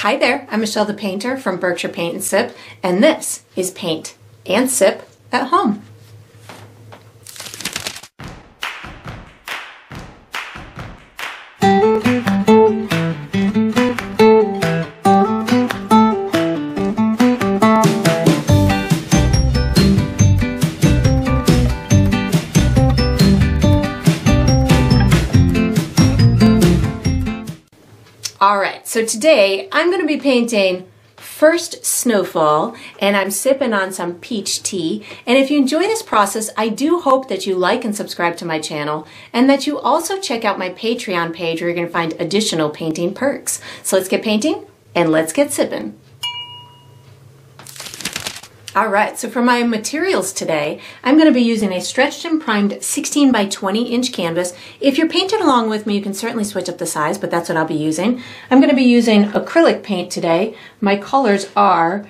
Hi there, I'm Michelle the Painter from Berkshire Paint and Sip, and this is Paint and Sip at Home. Today I'm going to be painting First Snowfall and I'm sipping on some peach tea. And if you enjoy this process, I do hope that you like and subscribe to my channel and that you also check out my Patreon page where you're going to find additional painting perks. So let's get painting and let's get sipping. All right, so for my materials today, I'm going to be using a stretched and primed 16 by 20 inch canvas. If you're painting along with me, you can certainly switch up the size, but that's what I'll be using. I'm going to be using acrylic paint today. My colors are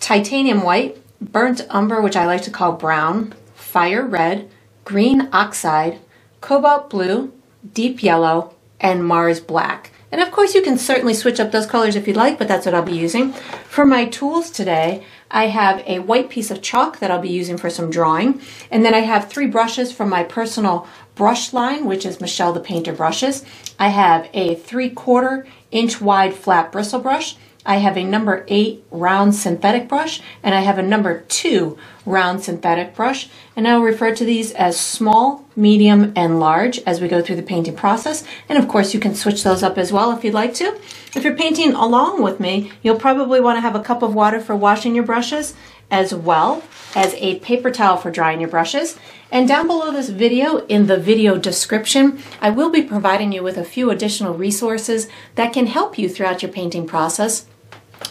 titanium white, burnt umber, which I like to call brown, fire red, green oxide, cobalt blue, deep yellow, and Mars black. And of course you can certainly switch up those colors if you'd like, but that's what I'll be using. For my tools today, I have a white piece of chalk that I'll be using for some drawing. And then I have three brushes from my personal brush line, which is Michelle the Painter brushes. I have a three quarter inch wide flat bristle brush. I have a number eight round synthetic brush and I have a number two round synthetic brush and I'll refer to these as small, medium, and large as we go through the painting process and of course you can switch those up as well if you'd like to. If you're painting along with me you'll probably want to have a cup of water for washing your brushes as well as a paper towel for drying your brushes. And down below this video in the video description, I will be providing you with a few additional resources that can help you throughout your painting process.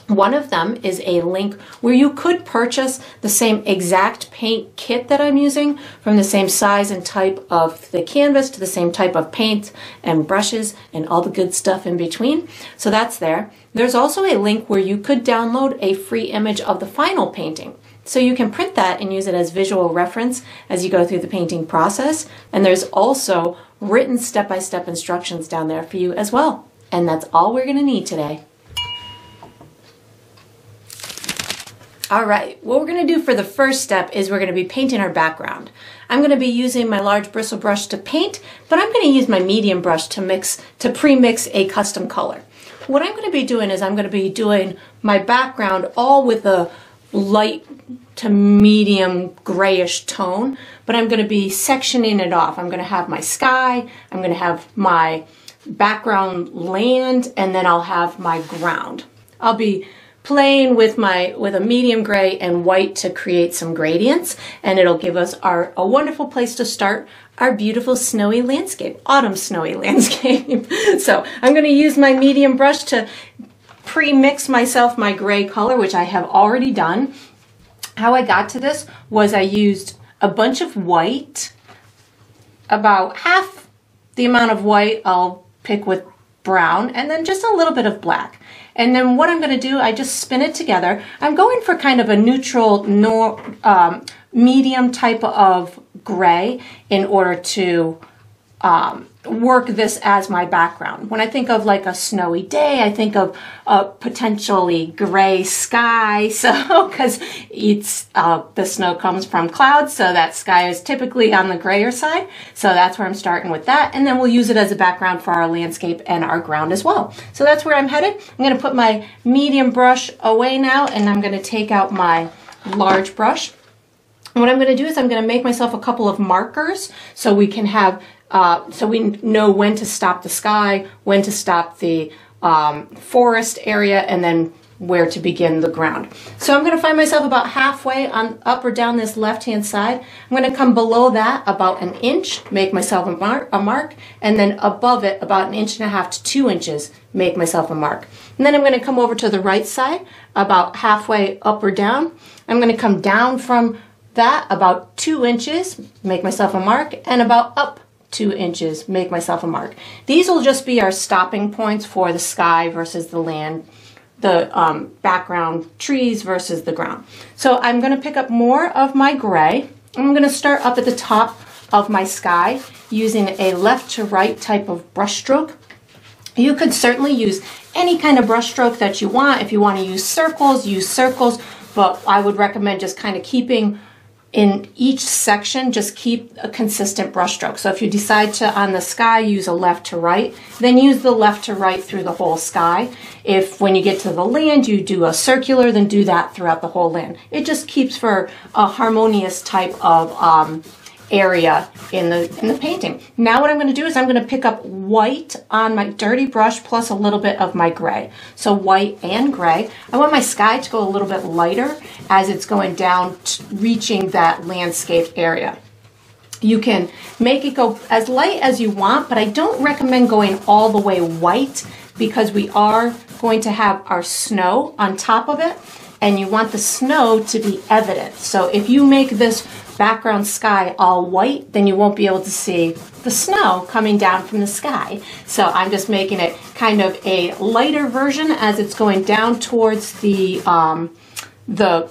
One of them is a link where you could purchase the same exact paint kit that I'm using from the same size and type of the canvas to the same type of paint and brushes and all the good stuff in between. So that's there. There's also a link where you could download a free image of the final painting. So you can print that and use it as visual reference as you go through the painting process. And there's also written step-by-step -step instructions down there for you as well. And that's all we're gonna need today. All right, what we're gonna do for the first step is we're gonna be painting our background. I'm gonna be using my large bristle brush to paint, but I'm gonna use my medium brush to mix, to pre-mix a custom color. What I'm gonna be doing is I'm gonna be doing my background all with a light to medium grayish tone, but I'm gonna be sectioning it off. I'm gonna have my sky, I'm gonna have my background land, and then I'll have my ground. I'll be playing with my with a medium gray and white to create some gradients and it'll give us our a wonderful place to start our beautiful snowy landscape autumn snowy landscape. So I'm going to use my medium brush to pre-mix myself my gray color which I have already done. How I got to this was I used a bunch of white about half the amount of white I'll pick with brown and then just a little bit of black and then what I'm going to do, I just spin it together. I'm going for kind of a neutral, nor, um, medium type of gray in order to um, work this as my background. When I think of like a snowy day, I think of a potentially gray sky. So, because it's uh, the snow comes from clouds, so that sky is typically on the grayer side. So that's where I'm starting with that, and then we'll use it as a background for our landscape and our ground as well. So that's where I'm headed. I'm going to put my medium brush away now, and I'm going to take out my large brush. what I'm going to do is I'm going to make myself a couple of markers so we can have uh, so we know when to stop the sky, when to stop the um, forest area, and then where to begin the ground. So I'm going to find myself about halfway on up or down this left hand side. I'm going to come below that about an inch, make myself a mark, a mark, and then above it about an inch and a half to two inches, make myself a mark. And then I'm going to come over to the right side about halfway up or down. I'm going to come down from that about two inches, make myself a mark, and about up two inches, make myself a mark. These will just be our stopping points for the sky versus the land, the um, background trees versus the ground. So I'm going to pick up more of my gray. I'm going to start up at the top of my sky using a left to right type of brush stroke. You could certainly use any kind of brush stroke that you want. If you want to use circles, use circles, but I would recommend just kind of keeping in each section, just keep a consistent brush stroke. So if you decide to, on the sky, use a left to right, then use the left to right through the whole sky. If when you get to the land, you do a circular, then do that throughout the whole land. It just keeps for a harmonious type of um, area in the in the painting. Now what I'm going to do is I'm going to pick up white on my dirty brush plus a little bit of my gray. So white and gray. I want my sky to go a little bit lighter as it's going down reaching that landscape area. You can make it go as light as you want, but I don't recommend going all the way white because we are going to have our snow on top of it and you want the snow to be evident. So if you make this background sky all white, then you won't be able to see the snow coming down from the sky. So I'm just making it kind of a lighter version as it's going down towards the, um, the,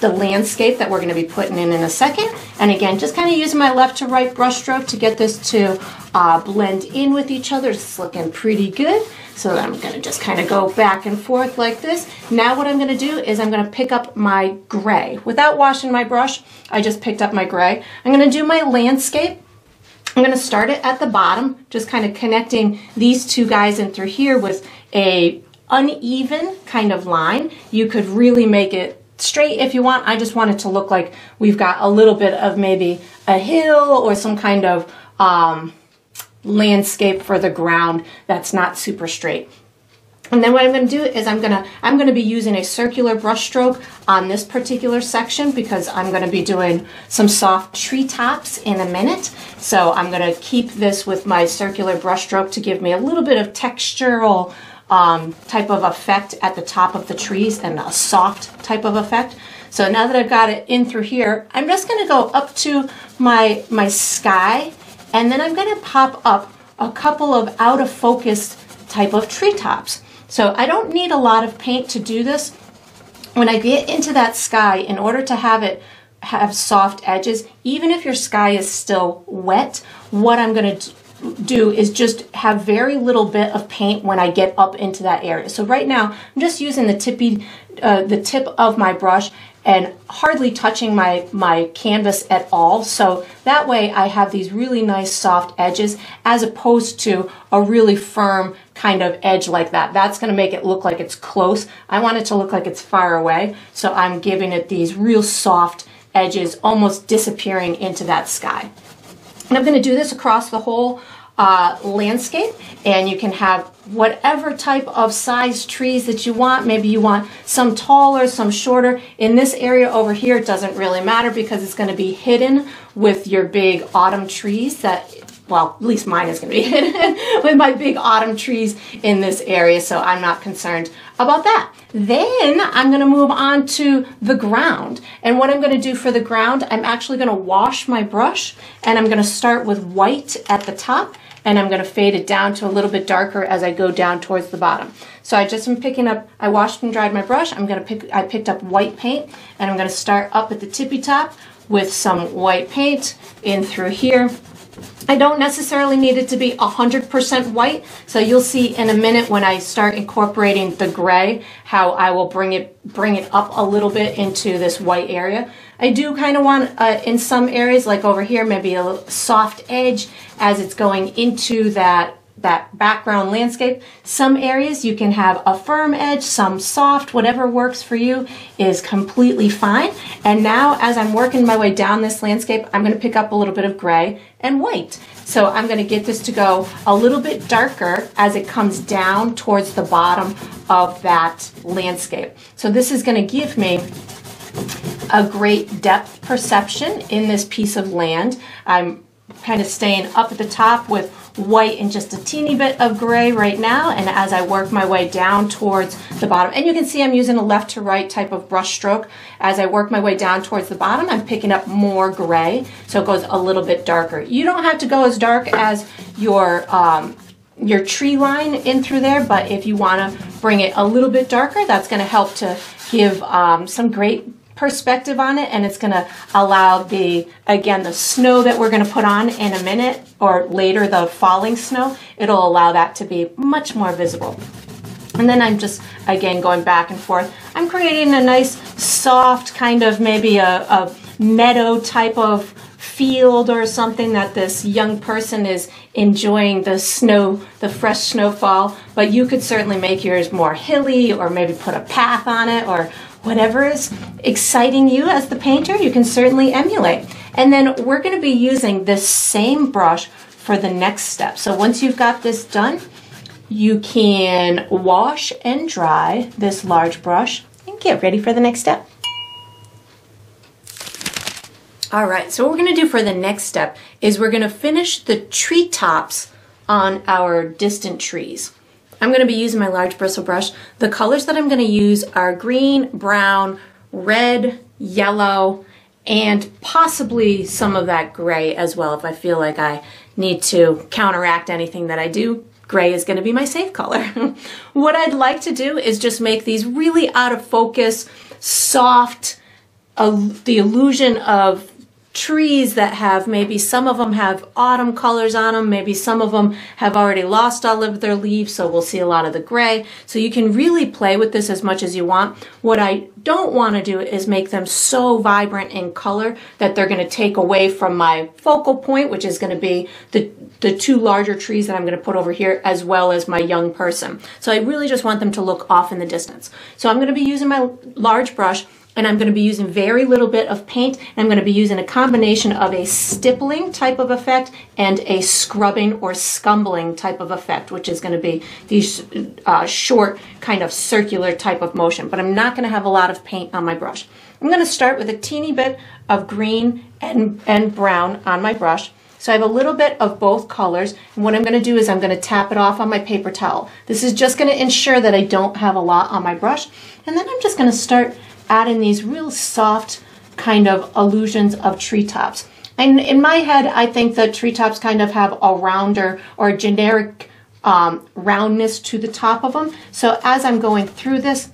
the landscape that we're going to be putting in in a second. And again, just kind of using my left to right brush stroke to get this to uh, blend in with each other. It's looking pretty good. So I'm gonna just kind of go back and forth like this. Now what I'm gonna do is I'm gonna pick up my gray. Without washing my brush, I just picked up my gray. I'm gonna do my landscape. I'm gonna start it at the bottom, just kind of connecting these two guys in through here with a uneven kind of line. You could really make it straight if you want. I just want it to look like we've got a little bit of maybe a hill or some kind of um, landscape for the ground that's not super straight. And then what I'm going to do is I'm going to I'm going to be using a circular brush stroke on this particular section because I'm going to be doing some soft treetops in a minute. So I'm going to keep this with my circular brush stroke to give me a little bit of textural um, type of effect at the top of the trees and a soft type of effect. So now that I've got it in through here, I'm just going to go up to my my sky and then I'm going to pop up a couple of out of focus type of treetops. So I don't need a lot of paint to do this. When I get into that sky, in order to have it have soft edges, even if your sky is still wet, what I'm going to do is just have very little bit of paint when I get up into that area. So right now, I'm just using the tippy, uh, the tip of my brush and hardly touching my, my canvas at all. So that way I have these really nice soft edges as opposed to a really firm kind of edge like that. That's gonna make it look like it's close. I want it to look like it's far away. So I'm giving it these real soft edges almost disappearing into that sky. And I'm gonna do this across the whole uh, landscape and you can have whatever type of size trees that you want. Maybe you want some taller, some shorter. In this area over here, it doesn't really matter because it's going to be hidden with your big autumn trees that well, at least mine is going to be hidden with my big autumn trees in this area, so I'm not concerned about that. Then I'm going to move on to the ground. And what I'm going to do for the ground, I'm actually going to wash my brush and I'm going to start with white at the top and I'm going to fade it down to a little bit darker as I go down towards the bottom. So I just am picking up, I washed and dried my brush. I'm going to pick, I picked up white paint and I'm going to start up at the tippy top with some white paint in through here. I don't necessarily need it to be 100% white, so you'll see in a minute when I start incorporating the gray how I will bring it bring it up a little bit into this white area. I do kind of want, uh, in some areas, like over here, maybe a soft edge as it's going into that that background landscape. Some areas you can have a firm edge, some soft, whatever works for you is completely fine. And now as I'm working my way down this landscape, I'm gonna pick up a little bit of gray and white. So I'm gonna get this to go a little bit darker as it comes down towards the bottom of that landscape. So this is gonna give me a great depth perception in this piece of land. I'm kind of staying up at the top with white and just a teeny bit of gray right now and as I work my way down towards the bottom and you can see I'm using a left to right type of brush stroke as I work my way down towards the bottom I'm picking up more gray so it goes a little bit darker you don't have to go as dark as your um, your tree line in through there but if you want to bring it a little bit darker that's going to help to give um, some great perspective on it and it's going to allow the, again, the snow that we're going to put on in a minute or later the falling snow, it'll allow that to be much more visible. And then I'm just, again, going back and forth. I'm creating a nice, soft kind of maybe a, a meadow type of field or something that this young person is enjoying the snow, the fresh snowfall. But you could certainly make yours more hilly or maybe put a path on it or whatever is exciting you as the painter, you can certainly emulate. And then we're going to be using this same brush for the next step. So once you've got this done, you can wash and dry this large brush and get ready for the next step. All right, so what we're gonna do for the next step is we're gonna finish the tree tops on our distant trees. I'm gonna be using my large bristle brush. The colors that I'm gonna use are green, brown, red, yellow, and possibly some of that gray as well if I feel like I need to counteract anything that I do Gray is going to be my safe color. what I'd like to do is just make these really out of focus, soft, uh, the illusion of trees that have maybe some of them have autumn colors on them maybe some of them have already lost all of their leaves so we'll see a lot of the gray. So you can really play with this as much as you want. What I don't want to do is make them so vibrant in color that they're going to take away from my focal point which is going to be the the two larger trees that I'm going to put over here as well as my young person. So I really just want them to look off in the distance. So I'm going to be using my large brush and I'm going to be using very little bit of paint. And I'm going to be using a combination of a stippling type of effect and a scrubbing or scumbling type of effect, which is going to be these uh, short kind of circular type of motion. But I'm not going to have a lot of paint on my brush. I'm going to start with a teeny bit of green and, and brown on my brush. So I have a little bit of both colors. And what I'm going to do is I'm going to tap it off on my paper towel. This is just going to ensure that I don't have a lot on my brush. And then I'm just going to start add in these real soft kind of illusions of treetops. And in my head, I think that treetops kind of have a rounder or generic um, roundness to the top of them. So as I'm going through this,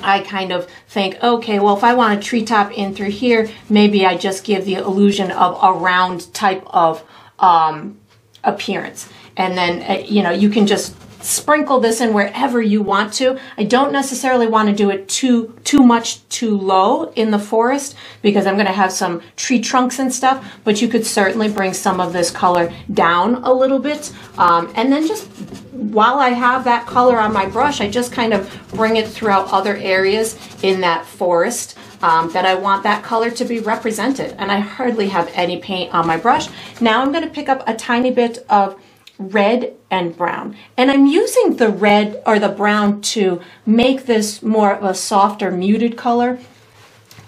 I kind of think, okay, well, if I want a treetop in through here, maybe I just give the illusion of a round type of um, appearance. And then, uh, you know, you can just sprinkle this in wherever you want to. I don't necessarily want to do it too too much too low in the forest because I'm going to have some tree trunks and stuff, but you could certainly bring some of this color down a little bit. Um, and then just while I have that color on my brush, I just kind of bring it throughout other areas in that forest um, that I want that color to be represented. And I hardly have any paint on my brush. Now I'm going to pick up a tiny bit of red and brown. And I'm using the red or the brown to make this more of a softer muted color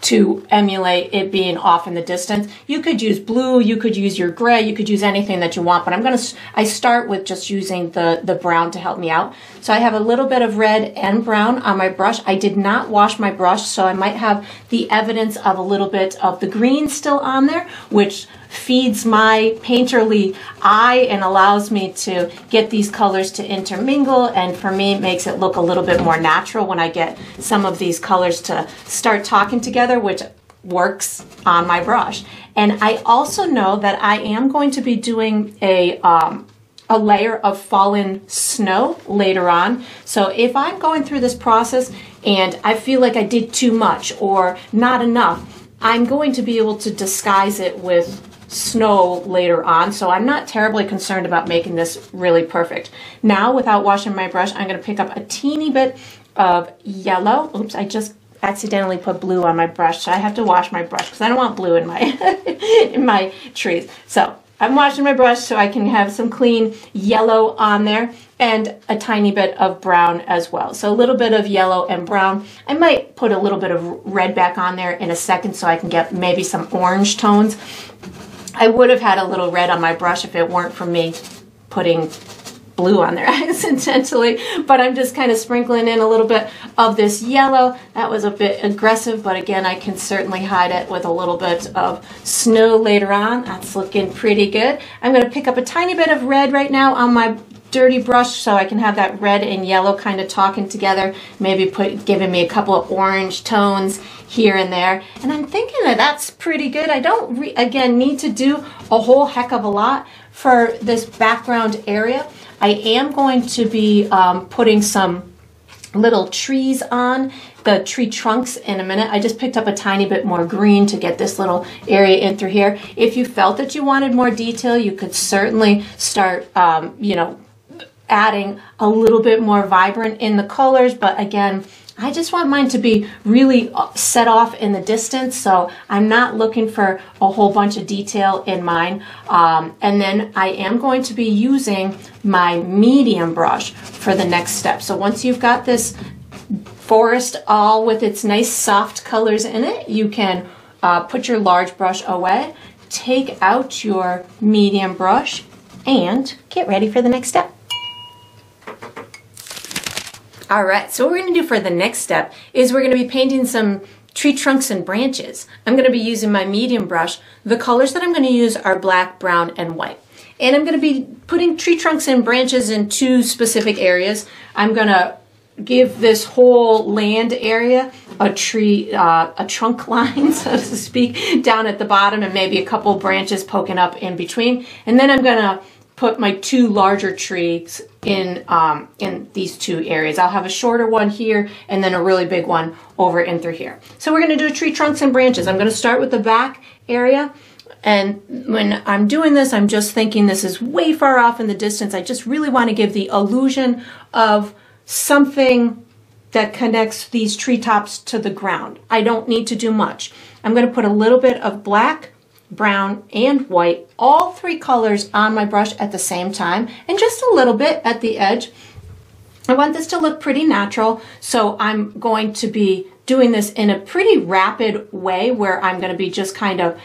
to emulate it being off in the distance. You could use blue, you could use your gray, you could use anything that you want, but I'm going to, I start with just using the, the brown to help me out. So I have a little bit of red and brown on my brush. I did not wash my brush, so I might have the evidence of a little bit of the green still on there, which feeds my painterly eye and allows me to get these colors to intermingle and for me makes it look a little bit more natural when I get some of these colors to start talking together which works on my brush. And I also know that I am going to be doing a um, a layer of fallen snow later on. So if I'm going through this process and I feel like I did too much or not enough, I'm going to be able to disguise it with snow later on, so I'm not terribly concerned about making this really perfect. Now, without washing my brush, I'm going to pick up a teeny bit of yellow. Oops, I just accidentally put blue on my brush, so I have to wash my brush because I don't want blue in my in my trees. So I'm washing my brush so I can have some clean yellow on there and a tiny bit of brown as well. So a little bit of yellow and brown. I might put a little bit of red back on there in a second so I can get maybe some orange tones. I would have had a little red on my brush if it weren't for me putting blue on there accidentally, but I'm just kind of sprinkling in a little bit of this yellow. That was a bit aggressive, but again, I can certainly hide it with a little bit of snow later on. That's looking pretty good. I'm gonna pick up a tiny bit of red right now on my dirty brush so I can have that red and yellow kind of talking together. Maybe put giving me a couple of orange tones here and there. And I'm thinking that that's pretty good. I don't, re again, need to do a whole heck of a lot for this background area. I am going to be um, putting some little trees on the tree trunks in a minute. I just picked up a tiny bit more green to get this little area in through here. If you felt that you wanted more detail, you could certainly start, um, you know, adding a little bit more vibrant in the colors. But again, I just want mine to be really uh, set off in the distance. So I'm not looking for a whole bunch of detail in mine. Um, and then I am going to be using my medium brush for the next step. So once you've got this forest all with its nice soft colors in it, you can uh, put your large brush away, take out your medium brush, and get ready for the next step. All right, so what we're gonna do for the next step is we're gonna be painting some tree trunks and branches. I'm gonna be using my medium brush. The colors that I'm gonna use are black, brown, and white. And I'm gonna be putting tree trunks and branches in two specific areas. I'm gonna give this whole land area a tree, uh, a trunk line, so to speak, down at the bottom and maybe a couple branches poking up in between. And then I'm gonna put my two larger trees in um, in these two areas. I'll have a shorter one here and then a really big one over in through here. So we're going to do tree trunks and branches. I'm going to start with the back area. And when I'm doing this, I'm just thinking this is way far off in the distance. I just really want to give the illusion of something that connects these treetops to the ground. I don't need to do much. I'm going to put a little bit of black brown, and white, all three colors on my brush at the same time, and just a little bit at the edge. I want this to look pretty natural, so I'm going to be doing this in a pretty rapid way where I'm going to be just kind of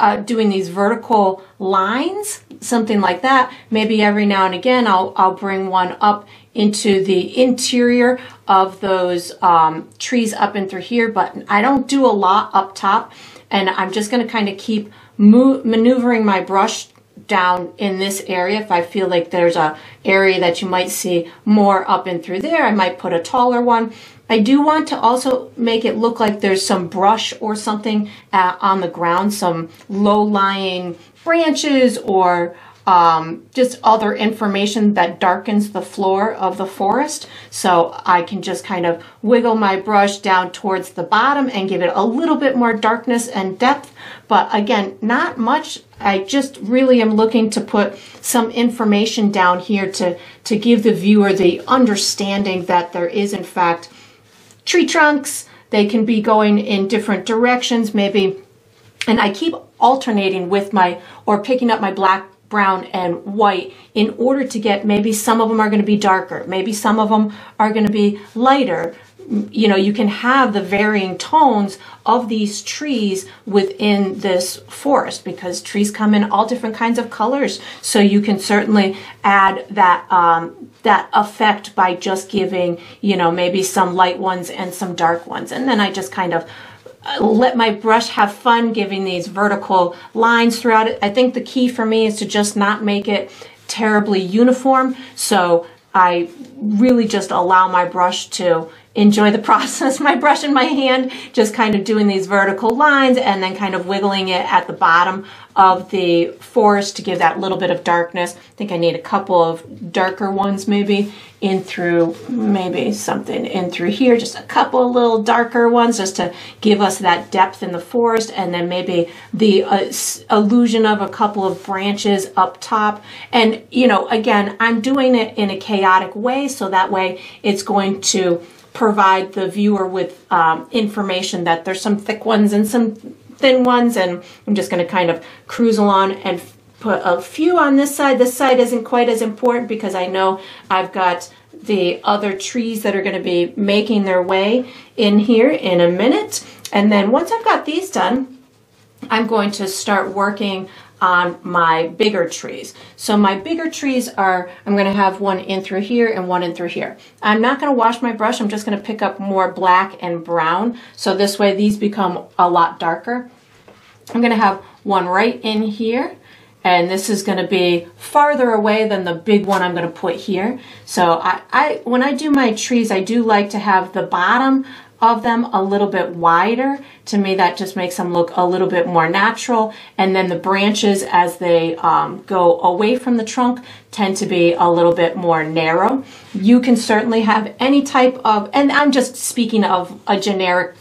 uh, doing these vertical lines, something like that. Maybe every now and again I'll, I'll bring one up into the interior of those um, trees up and through here, but I don't do a lot up top and I'm just going to kind of keep maneuvering my brush down in this area. If I feel like there's a area that you might see more up and through there, I might put a taller one. I do want to also make it look like there's some brush or something uh, on the ground, some low-lying branches or um, just other information that darkens the floor of the forest. So I can just kind of wiggle my brush down towards the bottom and give it a little bit more darkness and depth. But again, not much. I just really am looking to put some information down here to, to give the viewer the understanding that there is in fact tree trunks. They can be going in different directions, maybe. And I keep alternating with my, or picking up my black brown and white in order to get maybe some of them are going to be darker maybe some of them are going to be lighter. You know you can have the varying tones of these trees within this forest because trees come in all different kinds of colors. So you can certainly add that um, that effect by just giving you know maybe some light ones and some dark ones. And then I just kind of let my brush have fun giving these vertical lines throughout it. I think the key for me is to just not make it terribly uniform. So I really just allow my brush to enjoy the process. My brush in my hand, just kind of doing these vertical lines and then kind of wiggling it at the bottom of the forest to give that little bit of darkness. I think I need a couple of darker ones maybe in through maybe something in through here, just a couple little darker ones just to give us that depth in the forest and then maybe the uh, illusion of a couple of branches up top. And, you know, again, I'm doing it in a chaotic way so that way it's going to provide the viewer with um, information that there's some thick ones and some thin ones and I'm just going to kind of cruise along and put a few on this side. This side isn't quite as important because I know I've got the other trees that are going to be making their way in here in a minute. And then once I've got these done, I'm going to start working on my bigger trees. So my bigger trees are, I'm going to have one in through here and one in through here. I'm not going to wash my brush. I'm just going to pick up more black and brown. So this way these become a lot darker. I'm going to have one right in here and this is going to be farther away than the big one I'm going to put here. So I, I, when I do my trees, I do like to have the bottom of them a little bit wider. To me, that just makes them look a little bit more natural. And then the branches, as they um, go away from the trunk, tend to be a little bit more narrow. You can certainly have any type of, and I'm just speaking of a generic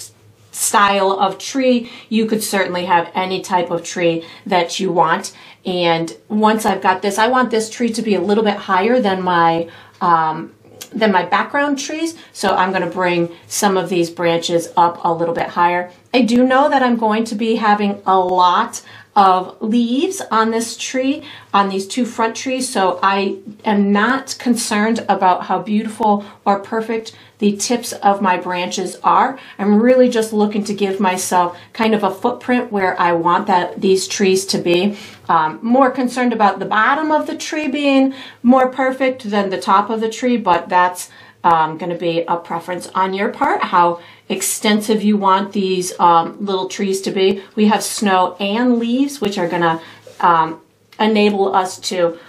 style of tree. You could certainly have any type of tree that you want. And once I've got this, I want this tree to be a little bit higher than my um, than my background trees. So I'm going to bring some of these branches up a little bit higher. I do know that I'm going to be having a lot of leaves on this tree, on these two front trees. So I am not concerned about how beautiful or perfect the tips of my branches are. I'm really just looking to give myself kind of a footprint where I want that these trees to be. Um, more concerned about the bottom of the tree being more perfect than the top of the tree, but that's um, going to be a preference on your part, how extensive you want these um, little trees to be. We have snow and leaves, which are going to um, enable us to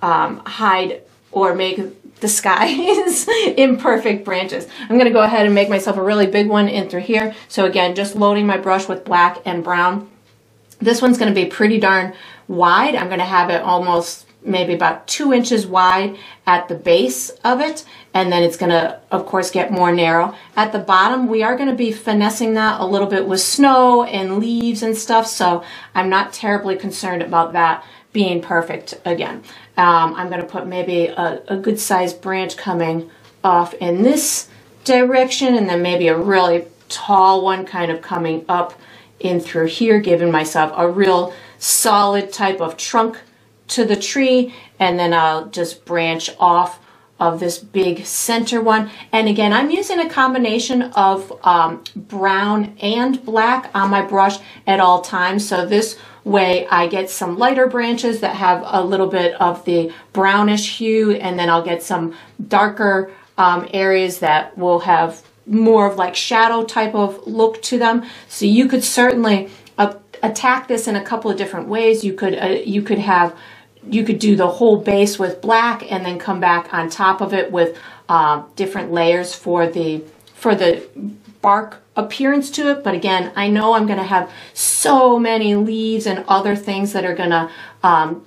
um, hide or make the skies imperfect branches. I'm going to go ahead and make myself a really big one in through here. So again, just loading my brush with black and brown. This one's going to be pretty darn wide. I'm going to have it almost maybe about two inches wide at the base of it and then it's going to of course get more narrow at the bottom we are going to be finessing that a little bit with snow and leaves and stuff so I'm not terribly concerned about that being perfect again um, I'm going to put maybe a, a good sized branch coming off in this direction and then maybe a really tall one kind of coming up in through here, giving myself a real solid type of trunk to the tree. And then I'll just branch off of this big center one. And again, I'm using a combination of um, brown and black on my brush at all times. So this way I get some lighter branches that have a little bit of the brownish hue and then I'll get some darker um, areas that will have more of like shadow type of look to them. So you could certainly attack this in a couple of different ways. You could uh, you could have you could do the whole base with black and then come back on top of it with uh, different layers for the for the bark appearance to it. But again, I know I'm going to have so many leaves and other things that are going to um,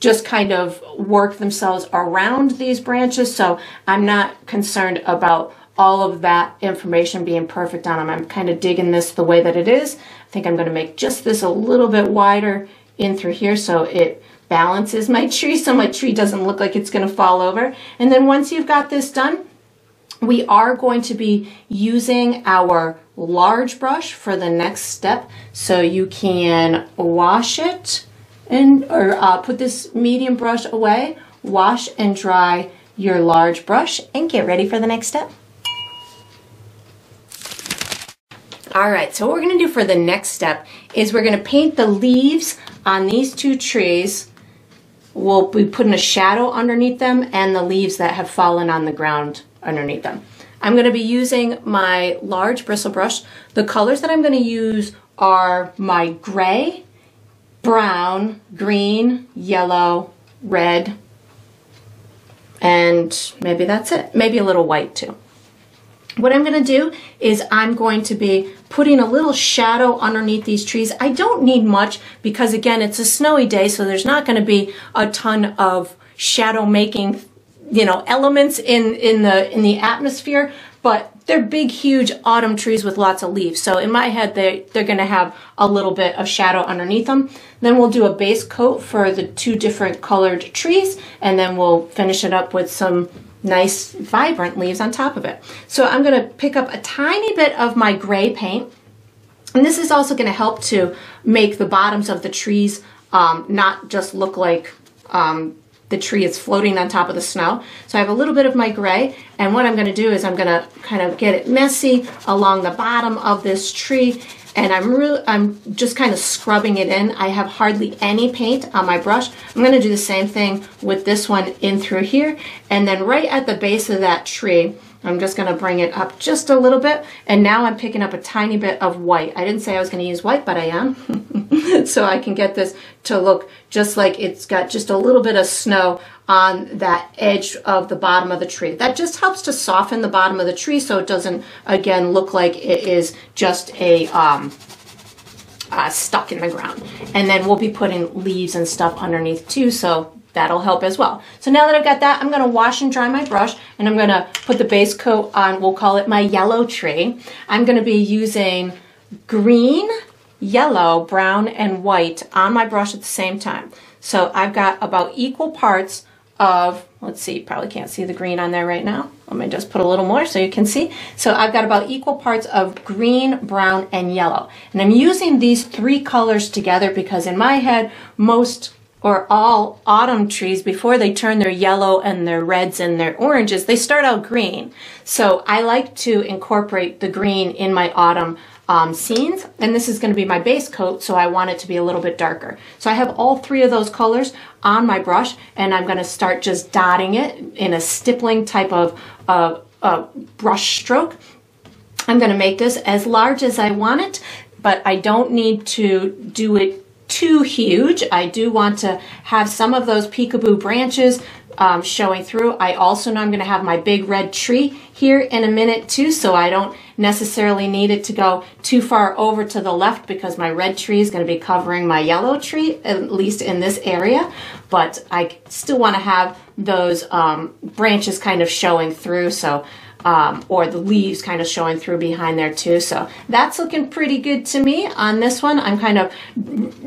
just kind of work themselves around these branches. So I'm not concerned about all of that information being perfect on them. I'm kind of digging this the way that it is. I think I'm going to make just this a little bit wider in through here so it balances my tree so my tree doesn't look like it's going to fall over. And then once you've got this done, we are going to be using our large brush for the next step. So you can wash it and or uh, put this medium brush away, wash and dry your large brush and get ready for the next step. All right, so what we're gonna do for the next step is we're gonna paint the leaves on these two trees. We'll be putting a shadow underneath them and the leaves that have fallen on the ground underneath them. I'm gonna be using my large bristle brush. The colors that I'm gonna use are my gray, brown, green, yellow, red, and maybe that's it. Maybe a little white too. What I'm going to do is I'm going to be putting a little shadow underneath these trees. I don't need much because again, it's a snowy day, so there's not going to be a ton of shadow making, you know, elements in, in the, in the atmosphere, but they're big, huge autumn trees with lots of leaves. So in my head, they, they're going to have a little bit of shadow underneath them. Then we'll do a base coat for the two different colored trees, and then we'll finish it up with some nice vibrant leaves on top of it. So I'm going to pick up a tiny bit of my gray paint. And this is also going to help to make the bottoms of the trees um, not just look like um, the tree is floating on top of the snow. So I have a little bit of my gray and what I'm going to do is I'm going to kind of get it messy along the bottom of this tree and I'm I'm just kind of scrubbing it in. I have hardly any paint on my brush. I'm gonna do the same thing with this one in through here. And then right at the base of that tree, I'm just gonna bring it up just a little bit. And now I'm picking up a tiny bit of white. I didn't say I was gonna use white, but I am. so I can get this to look just like it's got just a little bit of snow on that edge of the bottom of the tree. That just helps to soften the bottom of the tree so it doesn't, again, look like it is just a, um, uh, stuck in the ground. And then we'll be putting leaves and stuff underneath too, so that'll help as well. So now that I've got that, I'm gonna wash and dry my brush and I'm gonna put the base coat on, we'll call it my yellow tree. I'm gonna be using green, yellow, brown, and white on my brush at the same time. So I've got about equal parts of, let's see, probably can't see the green on there right now. Let me just put a little more so you can see. So I've got about equal parts of green, brown, and yellow. And I'm using these three colors together because in my head, most or all autumn trees, before they turn their yellow and their reds and their oranges, they start out green. So I like to incorporate the green in my autumn um, scenes. And this is going to be my base coat, so I want it to be a little bit darker. So I have all three of those colors on my brush, and I'm going to start just dotting it in a stippling type of uh, uh, brush stroke. I'm going to make this as large as I want it, but I don't need to do it too huge. I do want to have some of those peekaboo branches um, showing through. I also know I'm going to have my big red tree here in a minute too, so I don't necessarily need it to go too far over to the left because my red tree is going to be covering my yellow tree, at least in this area. But I still want to have those um, branches kind of showing through, so um, or the leaves kind of showing through behind there too. So that's looking pretty good to me on this one. I'm kind of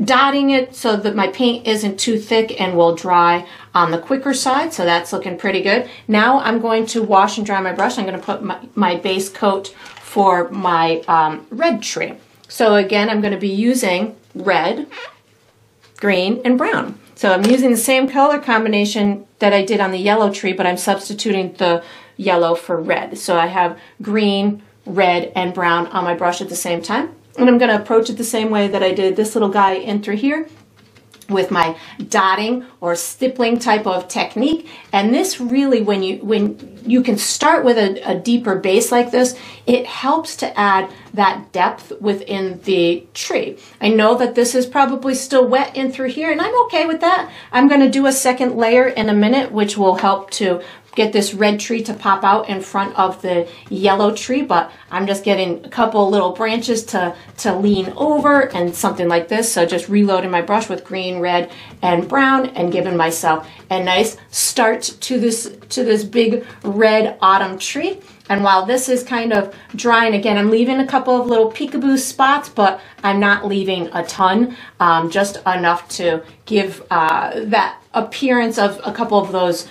dotting it so that my paint isn't too thick and will dry on the quicker side. So that's looking pretty good. Now I'm going to wash and dry my brush. I'm going to put my, my base coat for my um, red tree. So again, I'm going to be using red, green, and brown. So I'm using the same color combination that I did on the yellow tree, but I'm substituting the yellow for red. So I have green, red, and brown on my brush at the same time. And I'm going to approach it the same way that I did this little guy in through here with my dotting or stippling type of technique. And this really, when you when you can start with a, a, deeper base like this, it helps to add that depth within the tree. I know that this is probably still wet in through here, and I'm okay with that. I'm going to do a second layer in a minute, which will help to get this red tree to pop out in front of the yellow tree, but I'm just getting a couple little branches to, to lean over and something like this. So just reloading my brush with green, red, and brown and giving myself a nice start to this, to this big red autumn tree. And while this is kind of drying, again, I'm leaving a couple of little peekaboo spots, but I'm not leaving a ton, um, just enough to give uh, that appearance of a couple of those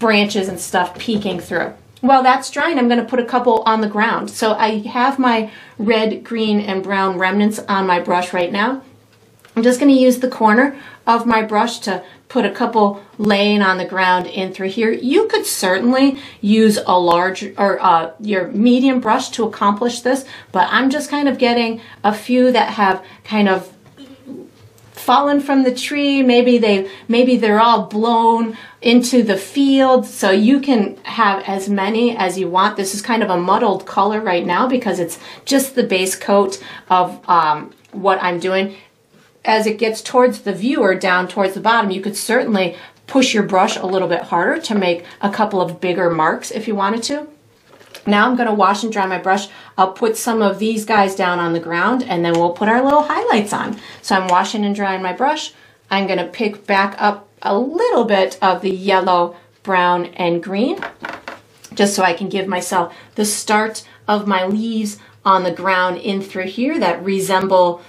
branches and stuff peeking through. While that's drying, I'm going to put a couple on the ground. So I have my red, green, and brown remnants on my brush right now. I'm just going to use the corner of my brush to put a couple laying on the ground in through here. You could certainly use a large or uh, your medium brush to accomplish this, but I'm just kind of getting a few that have kind of fallen from the tree. Maybe they maybe they're all blown into the field. So you can have as many as you want. This is kind of a muddled color right now because it's just the base coat of um, what I'm doing. As it gets towards the viewer down towards the bottom, you could certainly push your brush a little bit harder to make a couple of bigger marks if you wanted to. Now I'm going to wash and dry my brush. I'll put some of these guys down on the ground and then we'll put our little highlights on. So I'm washing and drying my brush. I'm going to pick back up a little bit of the yellow, brown, and green just so I can give myself the start of my leaves on the ground in through here that resemble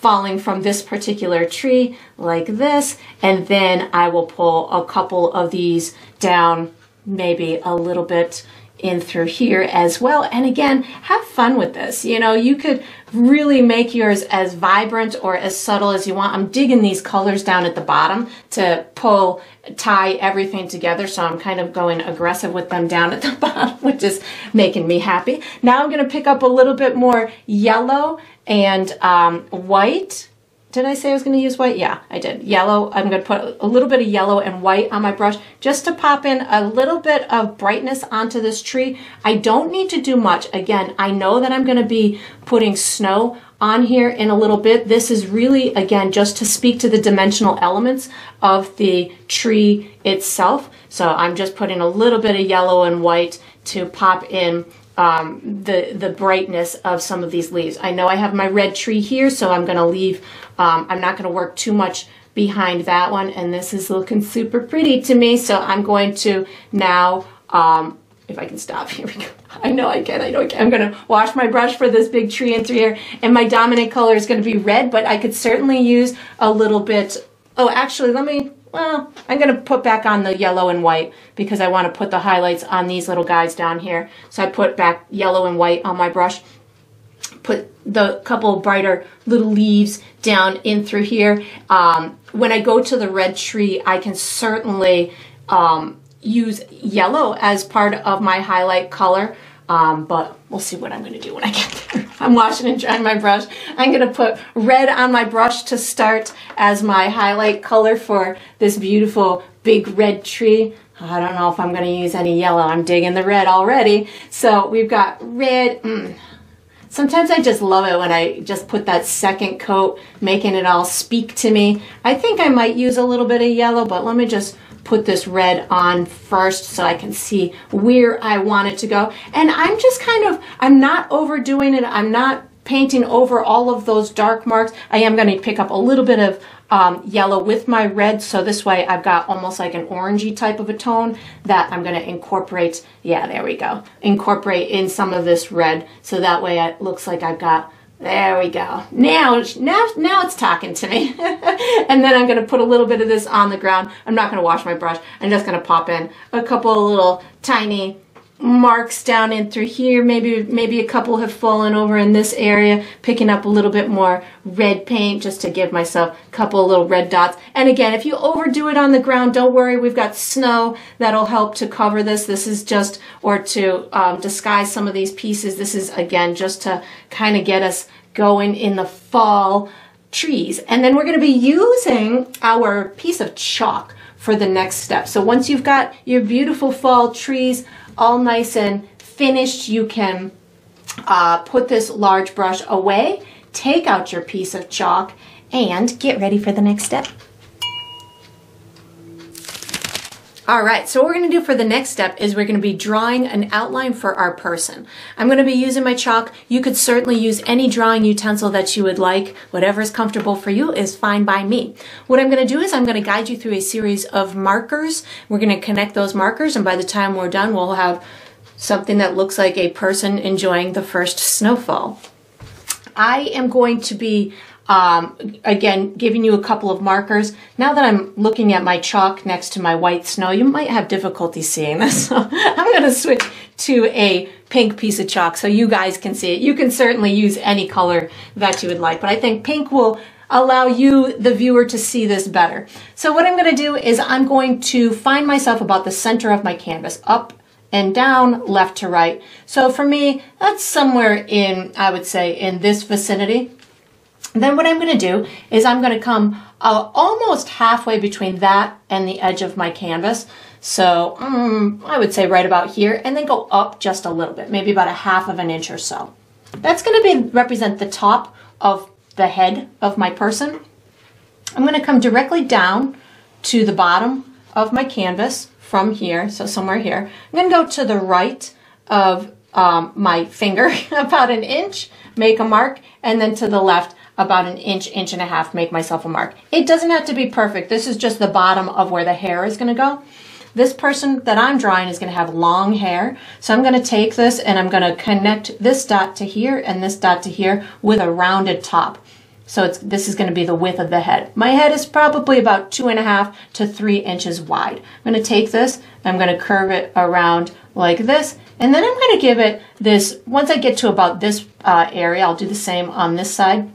falling from this particular tree like this. And then I will pull a couple of these down maybe a little bit in through here as well. And again, have fun with this. You know, you could really make yours as vibrant or as subtle as you want. I'm digging these colors down at the bottom to pull, tie everything together. So I'm kind of going aggressive with them down at the bottom, which is making me happy. Now I'm going to pick up a little bit more yellow and um, white did I say I was going to use white? Yeah, I did. Yellow, I'm going to put a little bit of yellow and white on my brush just to pop in a little bit of brightness onto this tree. I don't need to do much. Again, I know that I'm going to be putting snow on here in a little bit. This is really, again, just to speak to the dimensional elements of the tree itself. So I'm just putting a little bit of yellow and white to pop in um, the, the brightness of some of these leaves. I know I have my red tree here, so I'm gonna leave, um, I'm not gonna work too much behind that one, and this is looking super pretty to me, so I'm going to now, um, if I can stop, here we go. I know I can, I know I can. I'm gonna wash my brush for this big tree in through here, and my dominant color is gonna be red, but I could certainly use a little bit, oh, actually, let me, well, I'm going to put back on the yellow and white because I want to put the highlights on these little guys down here. So I put back yellow and white on my brush. Put the couple brighter little leaves down in through here. Um, when I go to the red tree, I can certainly um, use yellow as part of my highlight color. Um, but we'll see what I'm going to do when I get there. I'm washing and drying my brush. I'm going to put red on my brush to start as my highlight color for this beautiful big red tree. I don't know if I'm going to use any yellow. I'm digging the red already. So we've got red. Mm. Sometimes I just love it when I just put that second coat, making it all speak to me. I think I might use a little bit of yellow, but let me just put this red on first so I can see where I want it to go. And I'm just kind of, I'm not overdoing it. I'm not painting over all of those dark marks. I am going to pick up a little bit of um, yellow with my red. So this way I've got almost like an orangey type of a tone that I'm going to incorporate. Yeah, there we go. Incorporate in some of this red. So that way it looks like I've got there we go. Now, now, now it's talking to me. and then I'm going to put a little bit of this on the ground. I'm not going to wash my brush. I'm just going to pop in a couple of little tiny marks down in through here. Maybe, maybe a couple have fallen over in this area, picking up a little bit more red paint just to give myself a couple little red dots. And again, if you overdo it on the ground, don't worry. We've got snow that'll help to cover this. This is just, or to um, disguise some of these pieces. This is again, just to kind of get us going in the fall trees. And then we're going to be using our piece of chalk for the next step. So once you've got your beautiful fall trees all nice and finished, you can uh, put this large brush away, take out your piece of chalk, and get ready for the next step. All right, so what we're gonna do for the next step is we're gonna be drawing an outline for our person. I'm gonna be using my chalk. You could certainly use any drawing utensil that you would like. Whatever is comfortable for you is fine by me. What I'm gonna do is I'm gonna guide you through a series of markers. We're gonna connect those markers and by the time we're done, we'll have something that looks like a person enjoying the first snowfall. I am going to be um, again, giving you a couple of markers. Now that I'm looking at my chalk next to my white snow, you might have difficulty seeing this. So I'm going to switch to a pink piece of chalk so you guys can see it. You can certainly use any color that you would like, but I think pink will allow you, the viewer, to see this better. So what I'm going to do is I'm going to find myself about the center of my canvas, up and down, left to right. So for me, that's somewhere in, I would say, in this vicinity. Then what I'm going to do is I'm going to come uh, almost halfway between that and the edge of my canvas. So um, I would say right about here and then go up just a little bit, maybe about a half of an inch or so. That's going to be represent the top of the head of my person. I'm going to come directly down to the bottom of my canvas from here, so somewhere here. I'm going to go to the right of um, my finger about an inch, make a mark, and then to the left about an inch, inch and a half, make myself a mark. It doesn't have to be perfect. This is just the bottom of where the hair is going to go. This person that I'm drawing is going to have long hair. So I'm going to take this and I'm going to connect this dot to here and this dot to here with a rounded top. So it's, this is going to be the width of the head. My head is probably about two and a half to three inches wide. I'm going to take this, I'm going to curve it around like this, and then I'm going to give it this, once I get to about this uh, area, I'll do the same on this side.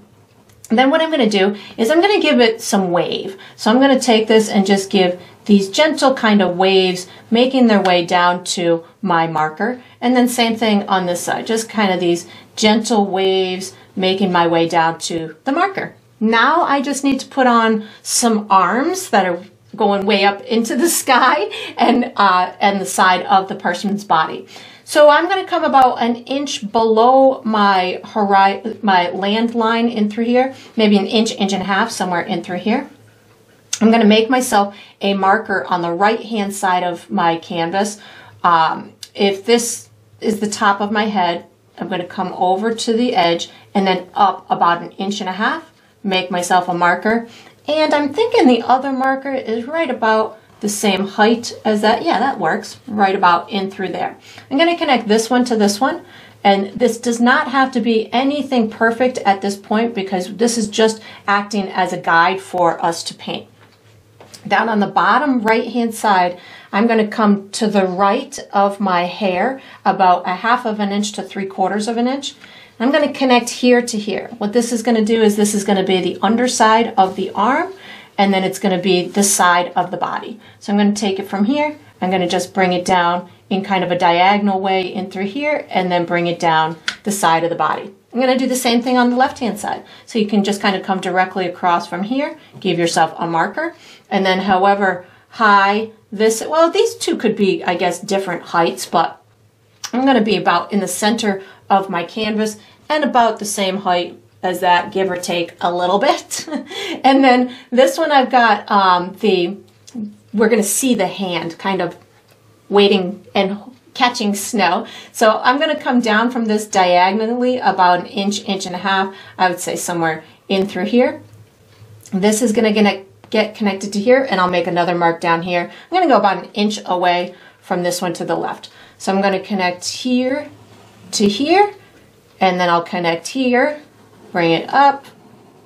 And then what I'm going to do is I'm going to give it some wave. So I'm going to take this and just give these gentle kind of waves making their way down to my marker. And then same thing on this side, just kind of these gentle waves making my way down to the marker. Now I just need to put on some arms that are going way up into the sky and, uh, and the side of the person's body. So I'm going to come about an inch below my horizon, my land line in through here, maybe an inch, inch and a half, somewhere in through here. I'm going to make myself a marker on the right hand side of my canvas. Um, if this is the top of my head, I'm going to come over to the edge and then up about an inch and a half, make myself a marker. And I'm thinking the other marker is right about the same height as that. Yeah, that works, right about in through there. I'm going to connect this one to this one. And this does not have to be anything perfect at this point because this is just acting as a guide for us to paint. Down on the bottom right hand side, I'm going to come to the right of my hair about a half of an inch to three quarters of an inch. I'm going to connect here to here. What this is going to do is this is going to be the underside of the arm and then it's going to be the side of the body. So I'm going to take it from here. I'm going to just bring it down in kind of a diagonal way in through here and then bring it down the side of the body. I'm going to do the same thing on the left hand side. So you can just kind of come directly across from here, give yourself a marker, and then however high this, well, these two could be, I guess, different heights, but I'm going to be about in the center of my canvas and about the same height as that, give or take a little bit. and then this one I've got um, the, we're going to see the hand kind of waiting and catching snow. So I'm going to come down from this diagonally about an inch, inch and a half. I would say somewhere in through here. This is going to get connected to here and I'll make another mark down here. I'm going to go about an inch away from this one to the left. So I'm going to connect here to here and then I'll connect here, bring it up,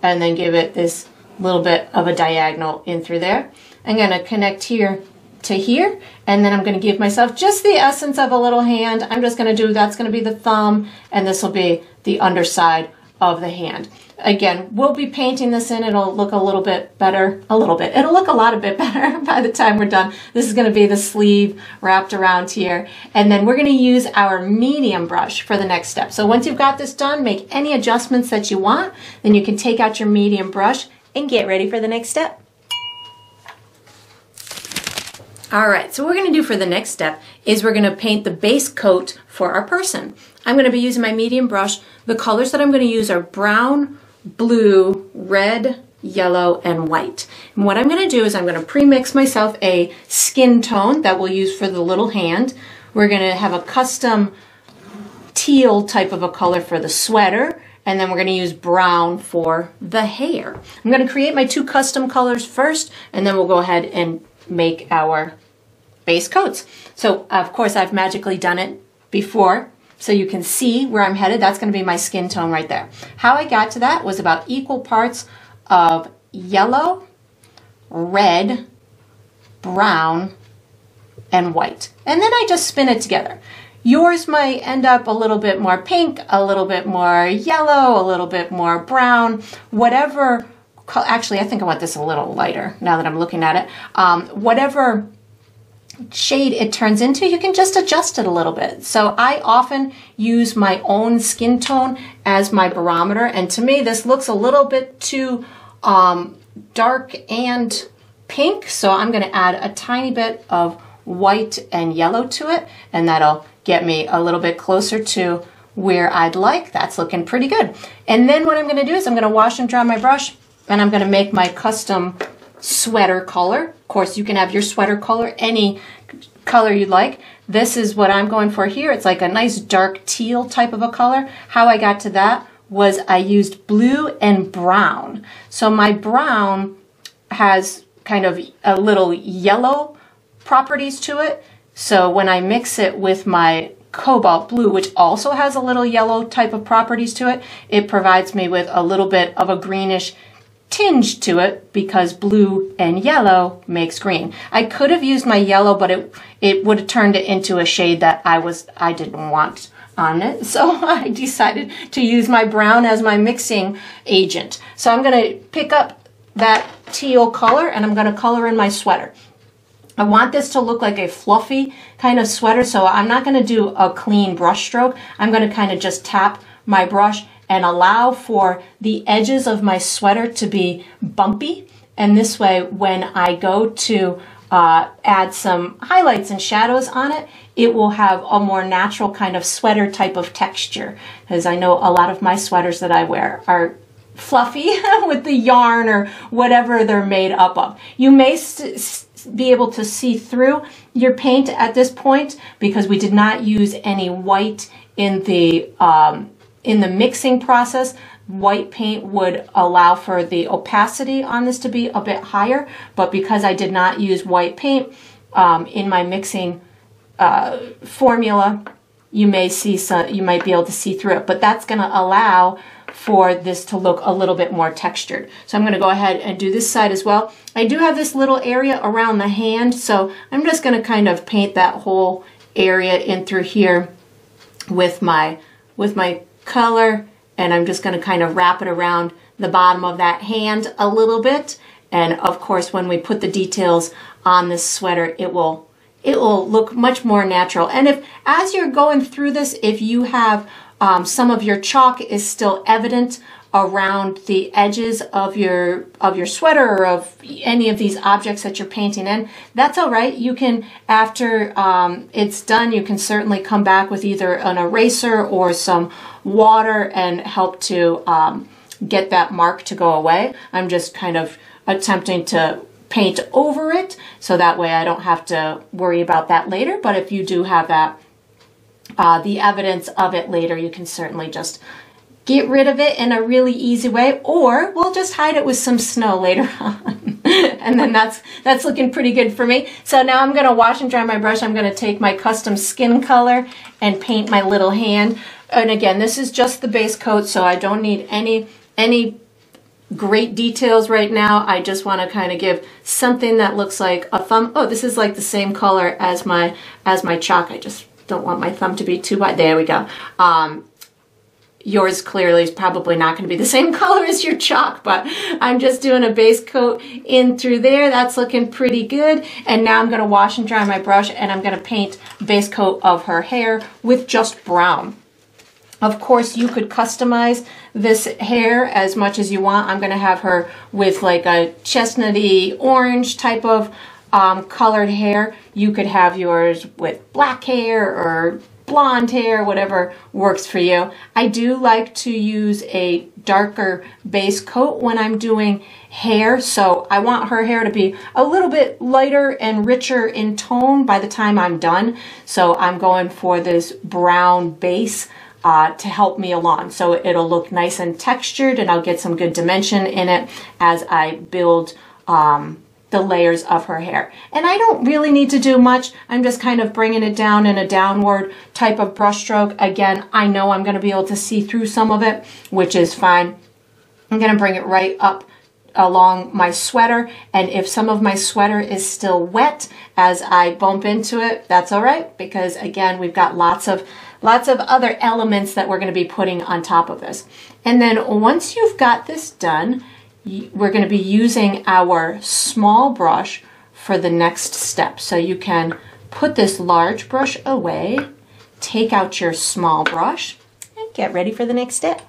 and then give it this little bit of a diagonal in through there. I'm going to connect here to here, and then I'm going to give myself just the essence of a little hand. I'm just going to do, that's going to be the thumb, and this will be the underside of the hand. Again, we'll be painting this in. It'll look a little bit better, a little bit. It'll look a lot of bit better by the time we're done. This is going to be the sleeve wrapped around here. And then we're going to use our medium brush for the next step. So once you've got this done, make any adjustments that you want. Then you can take out your medium brush and get ready for the next step. All right, so what we're gonna do for the next step is we're gonna paint the base coat for our person. I'm gonna be using my medium brush. The colors that I'm gonna use are brown, blue, red, yellow, and white. And what I'm gonna do is I'm gonna pre-mix myself a skin tone that we'll use for the little hand. We're gonna have a custom teal type of a color for the sweater, and then we're going to use brown for the hair. I'm going to create my two custom colors first, and then we'll go ahead and make our base coats. So of course I've magically done it before so you can see where I'm headed. That's going to be my skin tone right there. How I got to that was about equal parts of yellow, red, brown, and white. And then I just spin it together. Yours might end up a little bit more pink, a little bit more yellow, a little bit more brown, whatever actually, I think I want this a little lighter now that I'm looking at it. Um, whatever shade it turns into, you can just adjust it a little bit. So I often use my own skin tone as my barometer. And to me, this looks a little bit too um, dark and pink. So I'm going to add a tiny bit of white and yellow to it. And that'll get me a little bit closer to where I'd like. That's looking pretty good. And then what I'm going to do is I'm going to wash and dry my brush and I'm going to make my custom sweater color. Of course, you can have your sweater color any color you'd like. This is what I'm going for here. It's like a nice dark teal type of a color. How I got to that was I used blue and brown. So my brown has kind of a little yellow properties to it. So when I mix it with my cobalt blue, which also has a little yellow type of properties to it, it provides me with a little bit of a greenish tinge to it because blue and yellow makes green. I could have used my yellow, but it it would have turned it into a shade that I was I didn't want on it. So I decided to use my brown as my mixing agent. So I'm going to pick up that teal color and I'm going to color in my sweater. I want this to look like a fluffy kind of sweater, so I'm not going to do a clean brush stroke. I'm going to kind of just tap my brush and allow for the edges of my sweater to be bumpy. And this way, when I go to uh, add some highlights and shadows on it, it will have a more natural kind of sweater type of texture. Because I know a lot of my sweaters that I wear are fluffy with the yarn or whatever they're made up of. You may be able to see through your paint at this point because we did not use any white in the um, in the mixing process white paint would allow for the opacity on this to be a bit higher, but because I did not use white paint um, in my mixing uh, formula, you may see some, you might be able to see through it, but that's going to allow for this to look a little bit more textured. So I'm going to go ahead and do this side as well. I do have this little area around the hand, so I'm just going to kind of paint that whole area in through here with my with my color and I'm just going to kind of wrap it around the bottom of that hand a little bit. And of course, when we put the details on this sweater, it will it will look much more natural. And if as you're going through this, if you have um, some of your chalk is still evident around the edges of your of your sweater or of any of these objects that you're painting in. That's all right. You can after um, it's done you can certainly come back with either an eraser or some water and help to um, get that mark to go away. I'm just kind of attempting to paint over it so that way I don't have to worry about that later. But if you do have that uh, the evidence of it later you can certainly just get rid of it in a really easy way, or we'll just hide it with some snow later on. and then that's that's looking pretty good for me. So now I'm gonna wash and dry my brush. I'm gonna take my custom skin color and paint my little hand. And again, this is just the base coat, so I don't need any any great details right now. I just want to kind of give something that looks like a thumb. Oh, this is like the same color as my as my chalk. I just don't want my thumb to be too wide. There we go. Um, yours clearly is probably not going to be the same color as your chalk, but I'm just doing a base coat in through there. That's looking pretty good. And now I'm going to wash and dry my brush and I'm going to paint base coat of her hair with just brown. Of course, you could customize this hair as much as you want. I'm going to have her with like a chestnutty orange type of um, colored hair. You could have yours with black hair or blonde hair, whatever works for you. I do like to use a darker base coat when I'm doing hair, so I want her hair to be a little bit lighter and richer in tone by the time I'm done. So I'm going for this brown base uh, to help me along. So it'll look nice and textured and I'll get some good dimension in it as I build um, the layers of her hair. And I don't really need to do much. I'm just kind of bringing it down in a downward type of brush stroke. Again, I know I'm going to be able to see through some of it, which is fine. I'm going to bring it right up along my sweater. And if some of my sweater is still wet as I bump into it, that's all right. Because again, we've got lots of lots of other elements that we're going to be putting on top of this. And then once you've got this done, we're going to be using our small brush for the next step. So you can put this large brush away, take out your small brush, and get ready for the next step.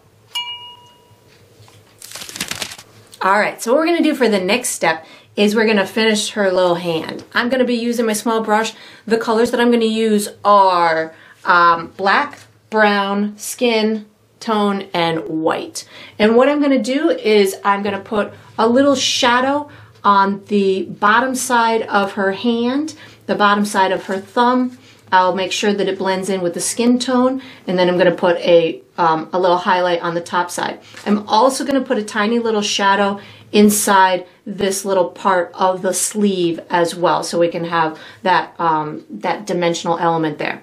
All right, so what we're gonna do for the next step is we're gonna finish her little hand. I'm gonna be using my small brush. The colors that I'm gonna use are um, black, brown, skin, tone and white. And what I'm going to do is I'm going to put a little shadow on the bottom side of her hand, the bottom side of her thumb. I'll make sure that it blends in with the skin tone and then I'm going to put a, um, a little highlight on the top side. I'm also going to put a tiny little shadow inside this little part of the sleeve as well so we can have that, um, that dimensional element there.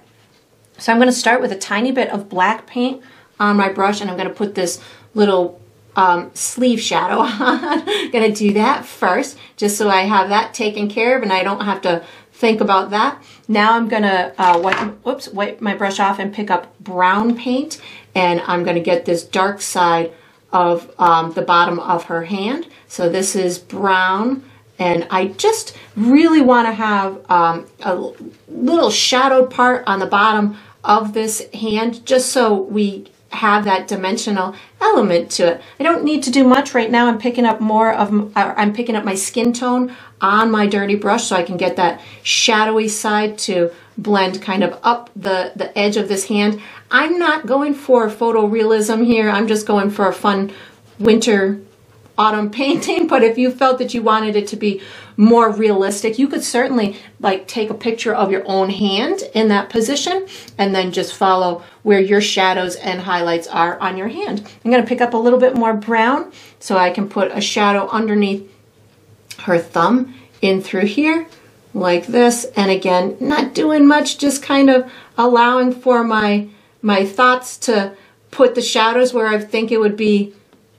So I'm going to start with a tiny bit of black paint on my brush and I'm going to put this little um, sleeve shadow on. Going to do that first just so I have that taken care of and I don't have to think about that. Now I'm going to uh, wipe, whoops, wipe my brush off and pick up brown paint and I'm going to get this dark side of um, the bottom of her hand. So this is brown and I just really want to have um, a little shadowed part on the bottom of this hand just so we have that dimensional element to it. I don't need to do much right now. I'm picking up more of, uh, I'm picking up my skin tone on my dirty brush so I can get that shadowy side to blend kind of up the, the edge of this hand. I'm not going for photorealism here. I'm just going for a fun winter autumn painting, but if you felt that you wanted it to be more realistic, you could certainly like take a picture of your own hand in that position and then just follow where your shadows and highlights are on your hand. I'm gonna pick up a little bit more brown so I can put a shadow underneath her thumb in through here like this. And again, not doing much, just kind of allowing for my, my thoughts to put the shadows where I think it would be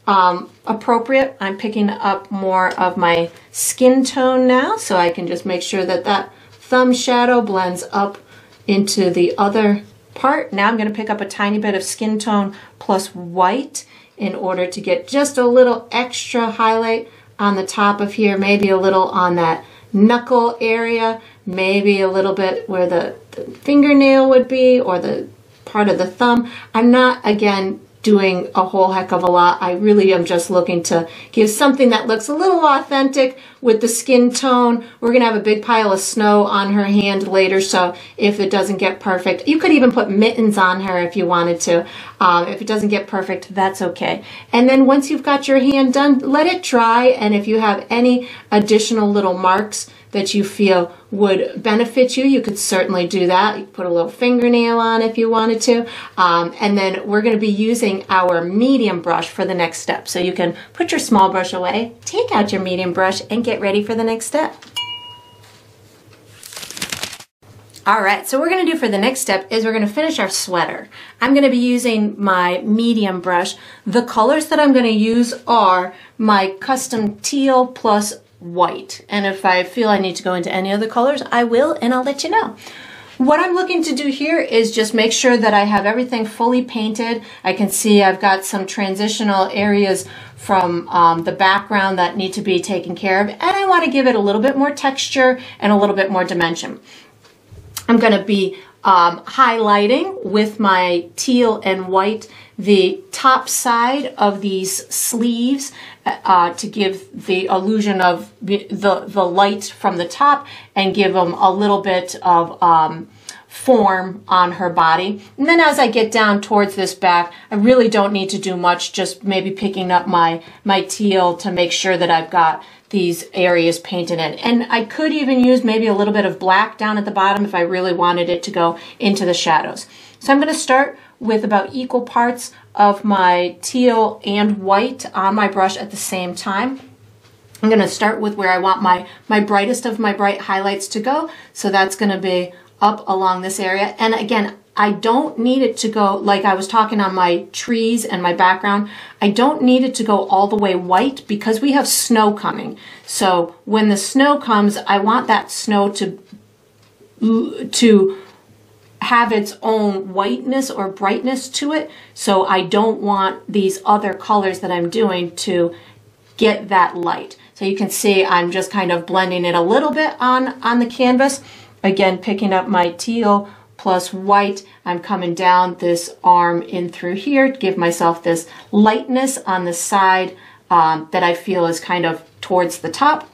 um, appropriate. I'm picking up more of my skin tone now, so I can just make sure that that thumb shadow blends up into the other part. Now I'm going to pick up a tiny bit of skin tone plus white in order to get just a little extra highlight on the top of here, maybe a little on that knuckle area, maybe a little bit where the, the fingernail would be or the part of the thumb. I'm not, again, doing a whole heck of a lot. I really am just looking to give something that looks a little authentic with the skin tone. We're going to have a big pile of snow on her hand later, so if it doesn't get perfect, you could even put mittens on her if you wanted to. Um, if it doesn't get perfect, that's okay. And then once you've got your hand done, let it dry, and if you have any additional little marks, that you feel would benefit you, you could certainly do that. You put a little fingernail on if you wanted to. Um, and then we're going to be using our medium brush for the next step. So you can put your small brush away, take out your medium brush, and get ready for the next step. All right, so what we're gonna do for the next step is we're gonna finish our sweater. I'm gonna be using my medium brush. The colors that I'm gonna use are my custom teal plus white. And if I feel I need to go into any other colors, I will and I'll let you know. What I'm looking to do here is just make sure that I have everything fully painted. I can see I've got some transitional areas from um, the background that need to be taken care of and I want to give it a little bit more texture and a little bit more dimension. I'm going to be um, highlighting with my teal and white the top side of these sleeves uh, to give the illusion of the, the light from the top and give them a little bit of um, form on her body. And then as I get down towards this back, I really don't need to do much, just maybe picking up my, my teal to make sure that I've got these areas painted in. And I could even use maybe a little bit of black down at the bottom if I really wanted it to go into the shadows. So I'm going to start with about equal parts of my teal and white on my brush at the same time. I'm going to start with where I want my, my brightest of my bright highlights to go. So that's going to be up along this area. And again, I don't need it to go, like I was talking on my trees and my background, I don't need it to go all the way white because we have snow coming. So when the snow comes, I want that snow to, to have its own whiteness or brightness to it. So I don't want these other colors that I'm doing to get that light. So you can see I'm just kind of blending it a little bit on, on the canvas. Again, picking up my teal plus white. I'm coming down this arm in through here to give myself this lightness on the side um, that I feel is kind of towards the top.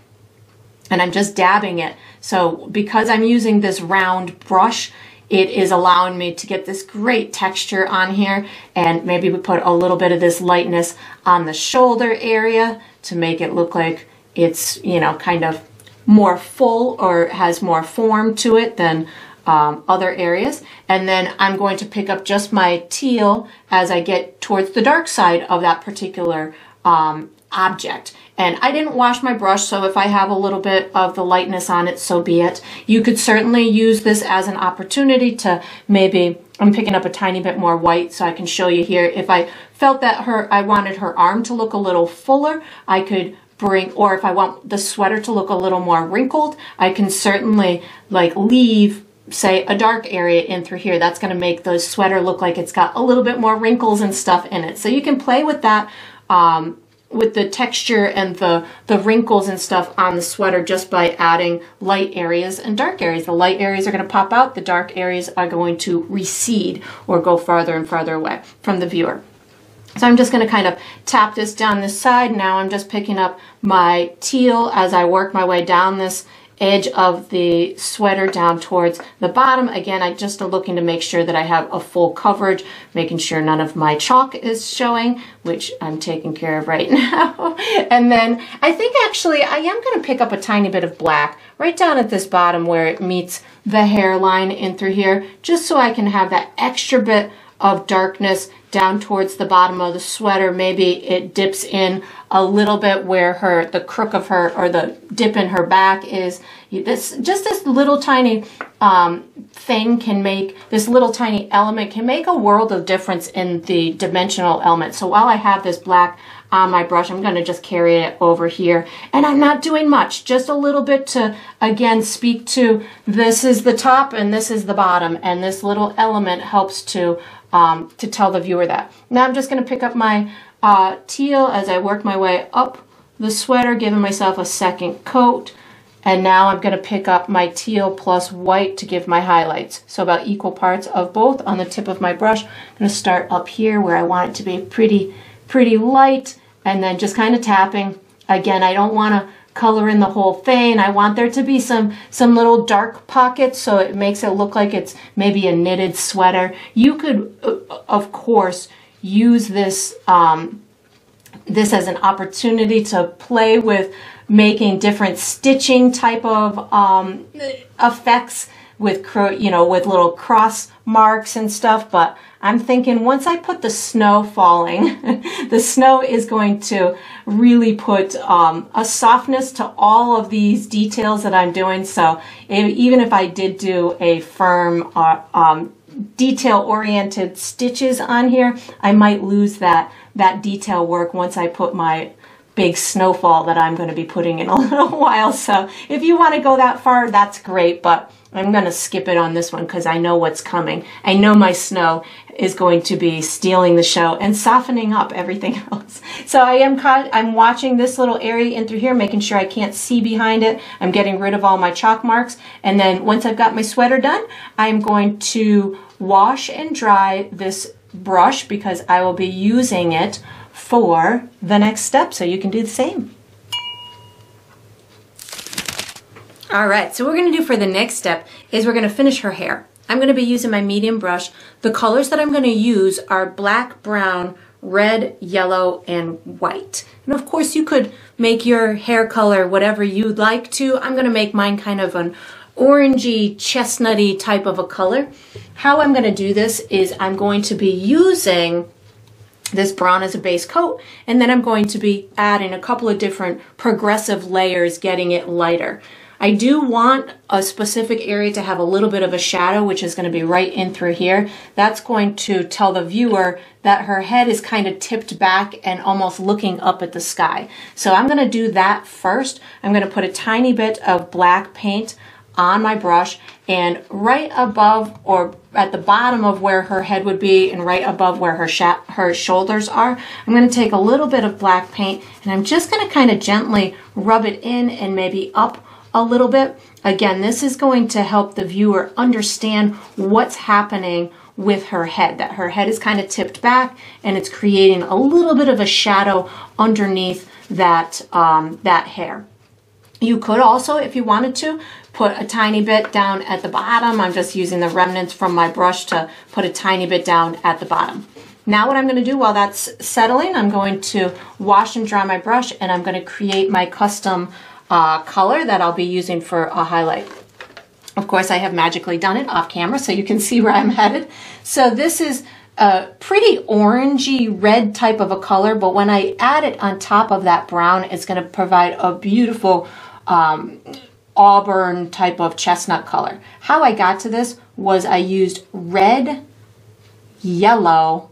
And I'm just dabbing it. So because I'm using this round brush, it is allowing me to get this great texture on here and maybe we put a little bit of this lightness on the shoulder area to make it look like it's, you know, kind of more full or has more form to it than um, other areas. And then I'm going to pick up just my teal as I get towards the dark side of that particular um, object. And I didn't wash my brush, so if I have a little bit of the lightness on it, so be it. You could certainly use this as an opportunity to maybe, I'm picking up a tiny bit more white so I can show you here. If I felt that her, I wanted her arm to look a little fuller, I could bring, or if I want the sweater to look a little more wrinkled, I can certainly like leave say a dark area in through here. That's going to make the sweater look like it's got a little bit more wrinkles and stuff in it. So you can play with that um, with the texture and the, the wrinkles and stuff on the sweater just by adding light areas and dark areas. The light areas are going to pop out, the dark areas are going to recede or go farther and farther away from the viewer. So I'm just going to kind of tap this down this side. Now I'm just picking up my teal as I work my way down this edge of the sweater down towards the bottom. Again, I just looking to make sure that I have a full coverage, making sure none of my chalk is showing, which I'm taking care of right now. and then I think actually I am going to pick up a tiny bit of black right down at this bottom where it meets the hairline in through here, just so I can have that extra bit of darkness down towards the bottom of the sweater. Maybe it dips in a little bit where her the crook of her or the dip in her back is. This just this little tiny um, thing can make this little tiny element can make a world of difference in the dimensional element. So while I have this black on my brush, I'm going to just carry it over here. And I'm not doing much, just a little bit to, again, speak to this is the top and this is the bottom. And this little element helps to um, to tell the viewer that. Now I'm just going to pick up my uh, teal as I work my way up the sweater, giving myself a second coat. And now I'm going to pick up my teal plus white to give my highlights. So about equal parts of both on the tip of my brush. I'm going to start up here where I want it to be pretty, pretty light and then just kind of tapping. Again, I don't want to color in the whole thing. I want there to be some, some little dark pockets so it makes it look like it's maybe a knitted sweater. You could, uh, of course, use this, um, this as an opportunity to play with making different stitching type of um, effects with, you know, with little cross marks and stuff, but I'm thinking once I put the snow falling, the snow is going to really put um, a softness to all of these details that I'm doing. So if, even if I did do a firm uh, um, detail oriented stitches on here, I might lose that, that detail work once I put my big snowfall that I'm going to be putting in a little while. So if you want to go that far, that's great. But I'm going to skip it on this one because I know what's coming. I know my snow is going to be stealing the show and softening up everything else. So I am I'm watching this little area in through here, making sure I can't see behind it. I'm getting rid of all my chalk marks. And then once I've got my sweater done, I'm going to wash and dry this brush because I will be using it for the next step. So you can do the same. All right, so what we're gonna do for the next step is we're gonna finish her hair. I'm gonna be using my medium brush. The colors that I'm gonna use are black, brown, red, yellow, and white. And of course you could make your hair color whatever you'd like to. I'm gonna make mine kind of an orangey, chestnutty type of a color. How I'm gonna do this is I'm going to be using this brown as a base coat and then I'm going to be adding a couple of different progressive layers getting it lighter. I do want a specific area to have a little bit of a shadow, which is going to be right in through here. That's going to tell the viewer that her head is kind of tipped back and almost looking up at the sky. So I'm going to do that first. I'm going to put a tiny bit of black paint on my brush and right above or at the bottom of where her head would be and right above where her her shoulders are, I'm going to take a little bit of black paint and I'm just going to kind of gently rub it in and maybe up a little bit. Again, this is going to help the viewer understand what's happening with her head, that her head is kind of tipped back and it's creating a little bit of a shadow underneath that, um, that hair. You could also, if you wanted to, put a tiny bit down at the bottom. I'm just using the remnants from my brush to put a tiny bit down at the bottom. Now what I'm going to do while that's settling, I'm going to wash and dry my brush and I'm going to create my custom uh, color that I'll be using for a highlight. Of course, I have magically done it off camera so you can see where I'm headed. So this is a pretty orangey red type of a color, but when I add it on top of that brown, it's going to provide a beautiful um, auburn type of chestnut color. How I got to this was I used red, yellow,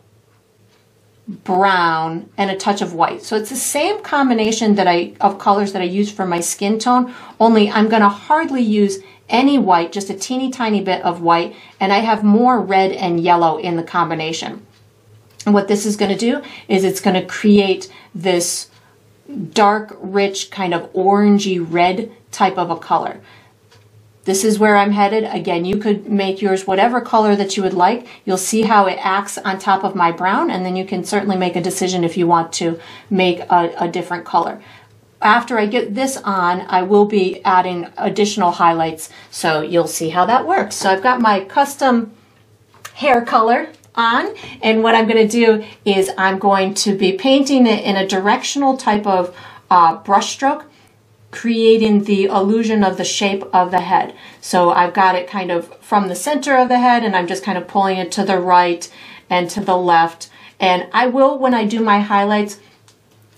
brown, and a touch of white. So it's the same combination that I of colors that I use for my skin tone, only I'm going to hardly use any white, just a teeny tiny bit of white, and I have more red and yellow in the combination. And what this is going to do is it's going to create this dark, rich, kind of orangey red type of a color. This is where I'm headed. Again, you could make yours whatever color that you would like. You'll see how it acts on top of my brown, and then you can certainly make a decision if you want to make a, a different color. After I get this on, I will be adding additional highlights, so you'll see how that works. So I've got my custom hair color on, and what I'm going to do is I'm going to be painting it in a directional type of uh, brush stroke creating the illusion of the shape of the head. So I've got it kind of from the center of the head and I'm just kind of pulling it to the right and to the left. And I will, when I do my highlights,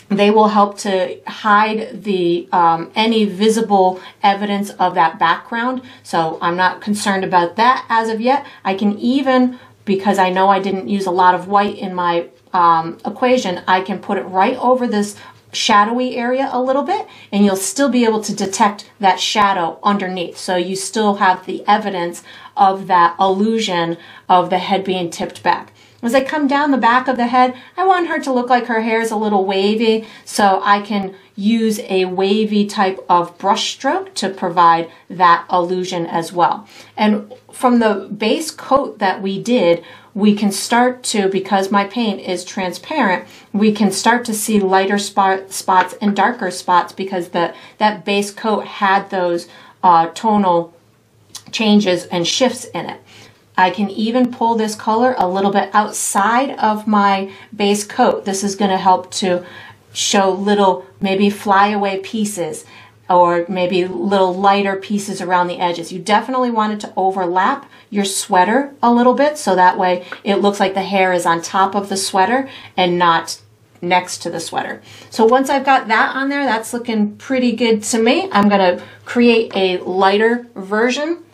they will help to hide the um, any visible evidence of that background. So I'm not concerned about that as of yet. I can even, because I know I didn't use a lot of white in my um, equation, I can put it right over this shadowy area a little bit and you'll still be able to detect that shadow underneath. So you still have the evidence of that illusion of the head being tipped back. As I come down the back of the head, I want her to look like her hair is a little wavy so I can use a wavy type of brush stroke to provide that illusion as well. And from the base coat that we did, we can start to, because my paint is transparent, we can start to see lighter spot, spots and darker spots because the that base coat had those uh, tonal changes and shifts in it. I can even pull this color a little bit outside of my base coat. This is going to help to show little maybe flyaway pieces or maybe little lighter pieces around the edges. You definitely want it to overlap your sweater a little bit so that way it looks like the hair is on top of the sweater and not next to the sweater. So once I've got that on there, that's looking pretty good to me. I'm to create a lighter version.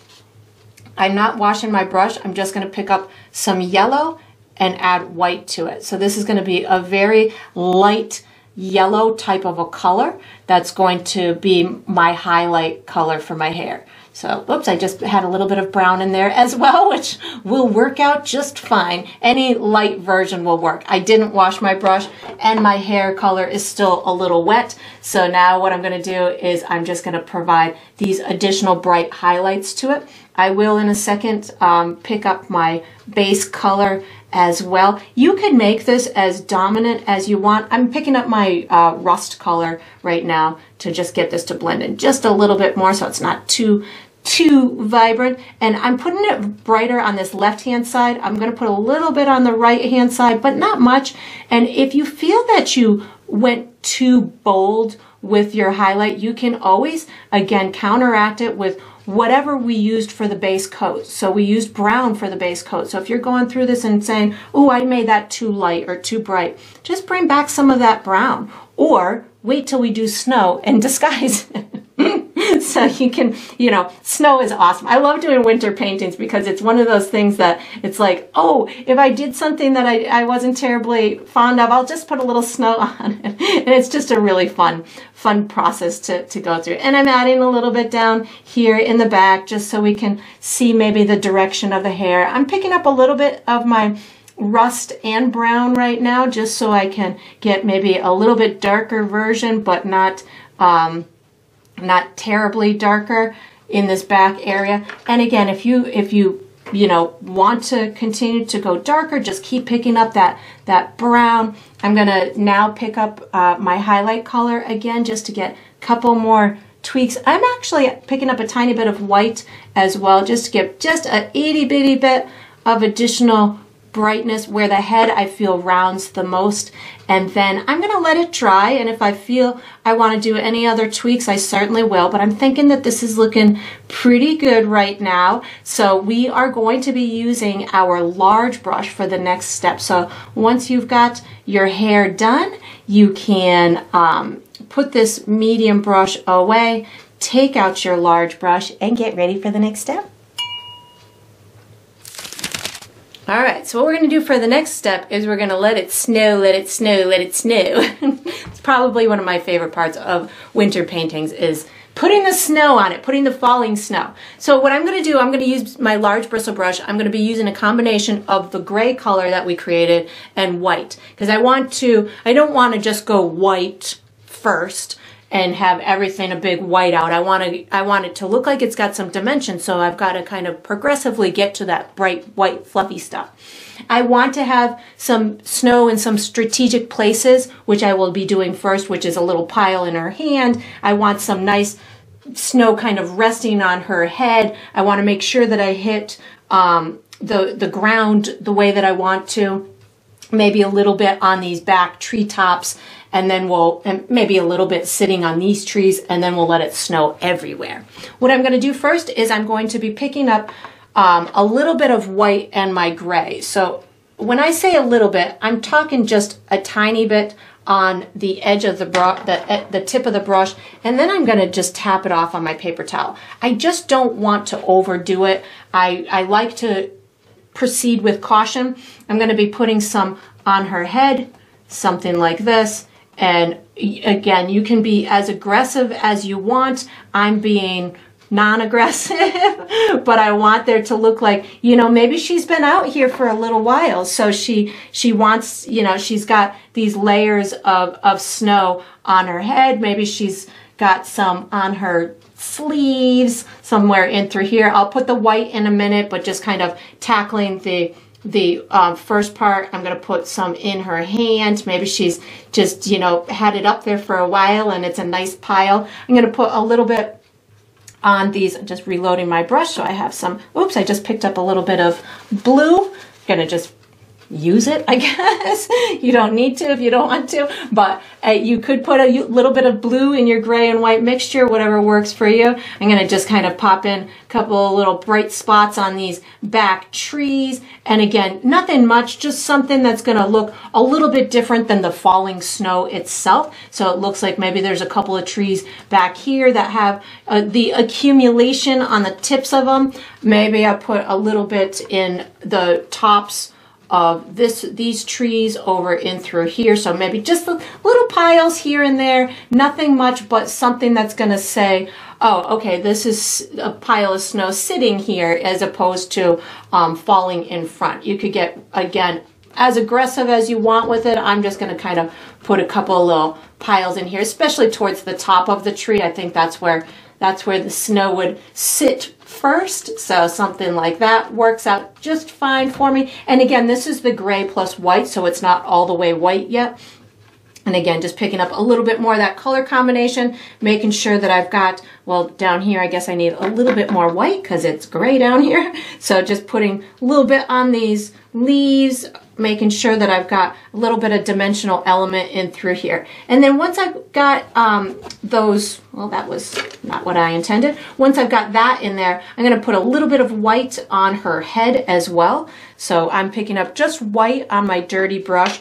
I'm not washing my brush. I'm just to pick up some yellow and add white to it. So this is to be a very light yellow type of a color that's going to be my highlight color for my hair. So, whoops, I just had a little bit of brown in there as well, which will work out just fine. Any light version will work. I didn't wash my brush and my hair color is still a little wet. So now what I'm gonna do is I'm just gonna provide these additional bright highlights to it. I will in a second um, pick up my base color as well. You can make this as dominant as you want. I'm picking up my uh, rust color right now to just get this to blend in just a little bit more so it's not too too vibrant and I'm putting it brighter on this left hand side. I'm going to put a little bit on the right hand side but not much and if you feel that you went too bold with your highlight you can always again counteract it with whatever we used for the base coat. So we used brown for the base coat. So if you're going through this and saying, oh, I made that too light or too bright, just bring back some of that brown or wait till we do snow and disguise so you can, you know, snow is awesome. I love doing winter paintings because it's one of those things that it's like, oh, if I did something that I, I wasn't terribly fond of, I'll just put a little snow on it. And it's just a really fun, fun process to, to go through. And I'm adding a little bit down here in the back just so we can see maybe the direction of the hair. I'm picking up a little bit of my rust and brown right now just so I can get maybe a little bit darker version but not um, not terribly darker in this back area. And again, if you if you you know want to continue to go darker, just keep picking up that that brown. I'm gonna now pick up uh, my highlight color again just to get a couple more tweaks. I'm actually picking up a tiny bit of white as well just to get just a itty bitty bit of additional brightness where the head I feel rounds the most. And then I'm to let it dry and if I feel I want to do any other tweaks I certainly will. But I'm thinking that this is looking pretty good right now. So we are going to be using our large brush for the next step. So once you've got your hair done you can um, put this medium brush away take out your large brush and get ready for the next step. All right, so what we're gonna do for the next step is we're gonna let it snow, let it snow, let it snow. it's probably one of my favorite parts of winter paintings is putting the snow on it, putting the falling snow. So what I'm gonna do, I'm gonna use my large bristle brush. I'm gonna be using a combination of the gray color that we created and white. Because I want to, I don't wanna just go white first and have everything a big whiteout. I want to I want it to look like it's got some dimension, so I've got to kind of progressively get to that bright white fluffy stuff. I want to have some snow in some strategic places, which I will be doing first, which is a little pile in her hand. I want some nice snow kind of resting on her head. I want to make sure that I hit um, the the ground the way that I want to. Maybe a little bit on these back treetops and then we'll, and maybe a little bit sitting on these trees, and then we'll let it snow everywhere. What I'm going to do first is I'm going to be picking up um, a little bit of white and my gray. So when I say a little bit, I'm talking just a tiny bit on the edge of the brush, the, the tip of the brush, and then I'm going to just tap it off on my paper towel. I just don't want to overdo it. I, I like to proceed with caution. I'm going to be putting some on her head, something like this, and again, you can be as aggressive as you want. I'm being non-aggressive, but I want there to look like, you know, maybe she's been out here for a little while. So she, she wants, you know, she's got these layers of, of snow on her head. Maybe she's got some on her sleeves somewhere in through here. I'll put the white in a minute, but just kind of tackling the, the um, first part, I'm going to put some in her hand. Maybe she's just, you know, had it up there for a while and it's a nice pile. I'm going to put a little bit on these, I'm just reloading my brush so I have some, oops, I just picked up a little bit of blue. I'm going to just use it, I guess. you don't need to if you don't want to, but uh, you could put a little bit of blue in your gray and white mixture, whatever works for you. I'm to just kind of pop in a couple little bright spots on these back trees. And again, nothing much, just something that's to look a little bit different than the falling snow itself. So it looks like maybe there's a couple of trees back here that have uh, the accumulation on the tips of them. Maybe I put a little bit in the tops of this these trees over in through here. So maybe just little piles here and there, nothing much, but something that's going to say, oh, okay, this is a pile of snow sitting here as opposed to um, falling in front. You could get, again, as aggressive as you want with it. I'm just going to kind of put a couple little piles in here, especially towards the top of the tree. I think that's where that's where the snow would sit first. So something like that works out just fine for me. And again, this is the gray plus white, so it's not all the way white yet. And again, just picking up a little bit more of that color combination, making sure that I've got, well, down here, I guess I need a little bit more white because it's gray down here. So just putting a little bit on these leaves, making sure that I've got a little bit of dimensional element in through here. And then once I've got um, those, well, that was not what I intended. Once I've got that in there, I'm going to put a little bit of white on her head as well. So I'm picking up just white on my dirty brush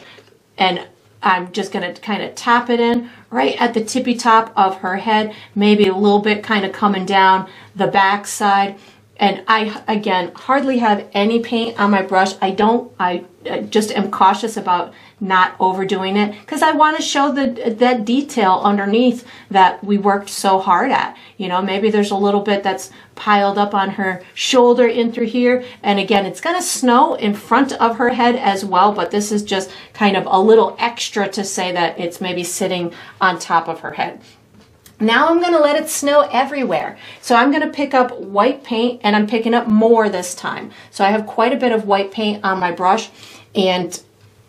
and I'm just going to kind of tap it in right at the tippy top of her head, maybe a little bit kind of coming down the back side and I, again, hardly have any paint on my brush. I don't, I, just am cautious about not overdoing it because I want to show the, that detail underneath that we worked so hard at. You know, maybe there's a little bit that's piled up on her shoulder in through here. And again, it's going to snow in front of her head as well, but this is just kind of a little extra to say that it's maybe sitting on top of her head. Now I'm going to let it snow everywhere. So I'm going to pick up white paint and I'm picking up more this time. So I have quite a bit of white paint on my brush and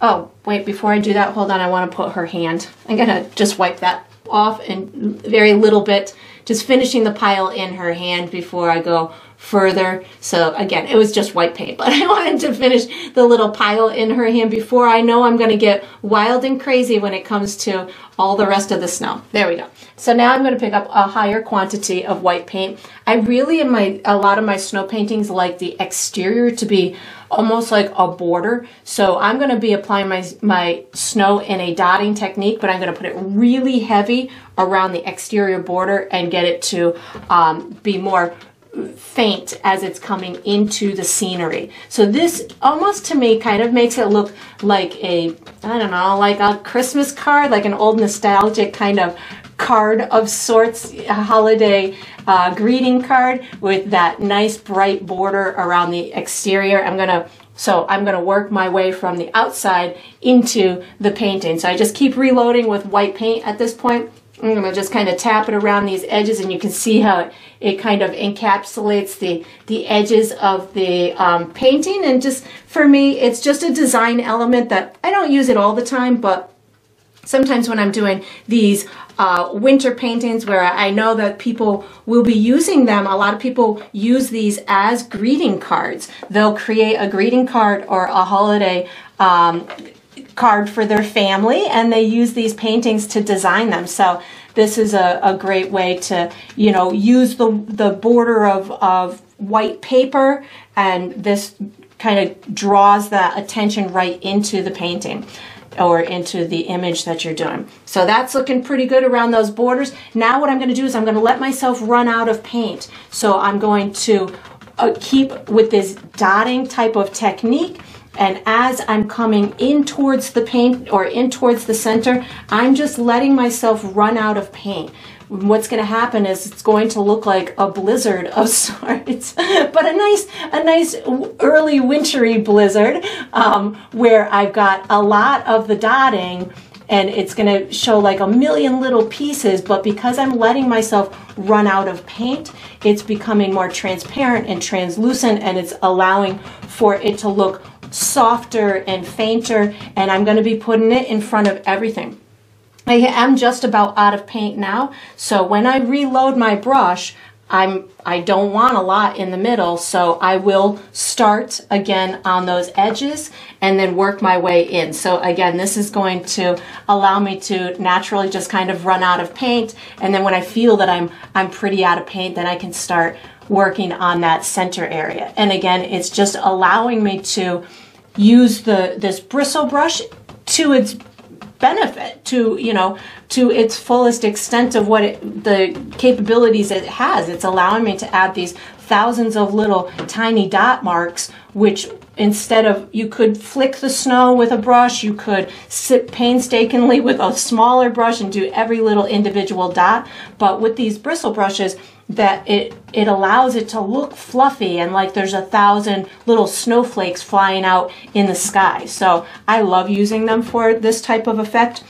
oh wait before I do that hold on I want to put her hand. I'm going to just wipe that off and very little bit just finishing the pile in her hand before I go further. So again, it was just white paint, but I wanted to finish the little pile in her hand before I know I'm going to get wild and crazy when it comes to all the rest of the snow. There we go. So now I'm going to pick up a higher quantity of white paint. I really, in my a lot of my snow paintings, like the exterior to be almost like a border. So I'm going to be applying my, my snow in a dotting technique, but I'm going to put it really heavy around the exterior border and get it to um, be more faint as it's coming into the scenery. So this almost to me kind of makes it look like a, I don't know, like a Christmas card, like an old nostalgic kind of card of sorts, a holiday uh, greeting card with that nice bright border around the exterior. I'm going to So I'm going to work my way from the outside into the painting. So I just keep reloading with white paint at this point. I'm going to just kind of tap it around these edges and you can see how it, kind of encapsulates the, the edges of the um, painting. And just for me, it's just a design element that I don't use it all the time, but sometimes when I'm doing these uh, winter paintings where I know that people will be using them, a lot of people use these as greeting cards. They'll create a greeting card or a holiday um, card for their family and they use these paintings to design them. So this is a, a great way to, you know, use the, the border of, of white paper and this kind of draws that attention right into the painting or into the image that you're doing. So that's looking pretty good around those borders. Now what I'm going to do is I'm going to let myself run out of paint. So I'm going to uh, keep with this dotting type of technique and as I'm coming in towards the paint or in towards the center, I'm just letting myself run out of paint. What's going to happen is it's going to look like a blizzard of sorts, but a nice, a nice early wintry blizzard um, where I've got a lot of the dotting and it's going to show like a million little pieces, but because I'm letting myself run out of paint, it's becoming more transparent and translucent and it's allowing for it to look softer and fainter and I'm going to be putting it in front of everything. I am just about out of paint now, so when I reload my brush, I'm, I don't want a lot in the middle, so I will start again on those edges and then work my way in. So again, this is going to allow me to naturally just kind of run out of paint, and then when I feel that I'm, I'm pretty out of paint, then I can start working on that center area. And again, it's just allowing me to use the this bristle brush to its benefit to you know to its fullest extent of what it, the capabilities it has it's allowing me to add these thousands of little tiny dot marks which instead of you could flick the snow with a brush you could sit painstakingly with a smaller brush and do every little individual dot but with these bristle brushes that it it allows it to look fluffy and like there's a thousand little snowflakes flying out in the sky. So I love using them for this type of effect.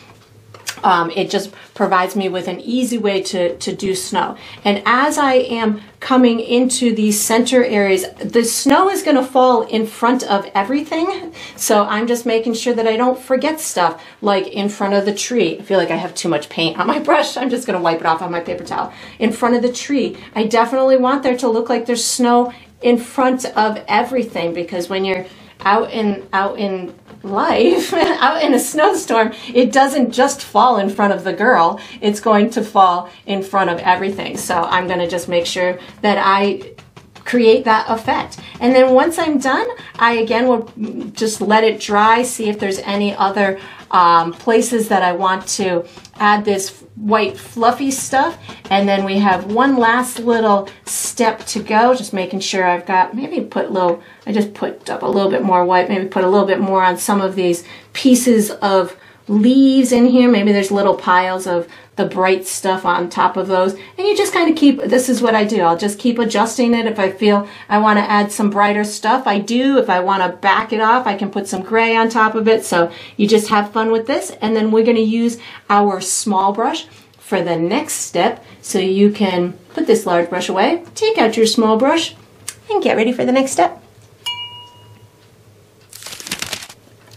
Um, it just provides me with an easy way to, to do snow. And as I am coming into these center areas, the snow is going to fall in front of everything. So I'm just making sure that I don't forget stuff like in front of the tree. I feel like I have too much paint on my brush. I'm just going to wipe it off on my paper towel. In front of the tree, I definitely want there to look like there's snow in front of everything because when you're out in out in life out in a snowstorm it doesn't just fall in front of the girl. It's going to fall in front of everything. So i'm going to just make sure that i create that effect and then once i'm done i again will just let it dry see if there's any other um, places that i want to add this white fluffy stuff. And then we have one last little step to go, just making sure I've got, maybe put a little, I just put up a little bit more white, maybe put a little bit more on some of these pieces of leaves in here. Maybe there's little piles of the bright stuff on top of those. And you just kind of keep, this is what I do. I'll just keep adjusting it. If I feel I want to add some brighter stuff, I do. If I want to back it off, I can put some gray on top of it. So you just have fun with this. And then we're going to use our small brush for the next step. So you can put this large brush away, take out your small brush, and get ready for the next step.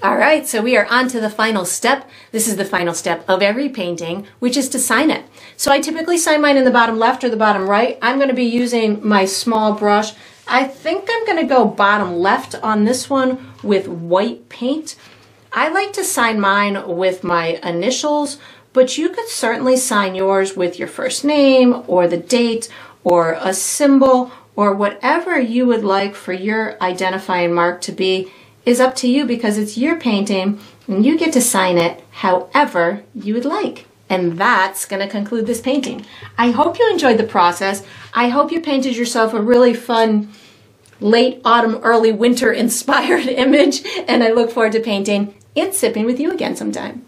All right, so we are on to the final step. This is the final step of every painting, which is to sign it. So I typically sign mine in the bottom left or the bottom right. I'm gonna be using my small brush. I think I'm gonna go bottom left on this one with white paint. I like to sign mine with my initials, but you could certainly sign yours with your first name or the date or a symbol or whatever you would like for your identifying mark to be is up to you because it's your painting and you get to sign it however you would like. And that's going to conclude this painting. I hope you enjoyed the process. I hope you painted yourself a really fun late autumn, early winter inspired image. And I look forward to painting and sipping with you again sometime.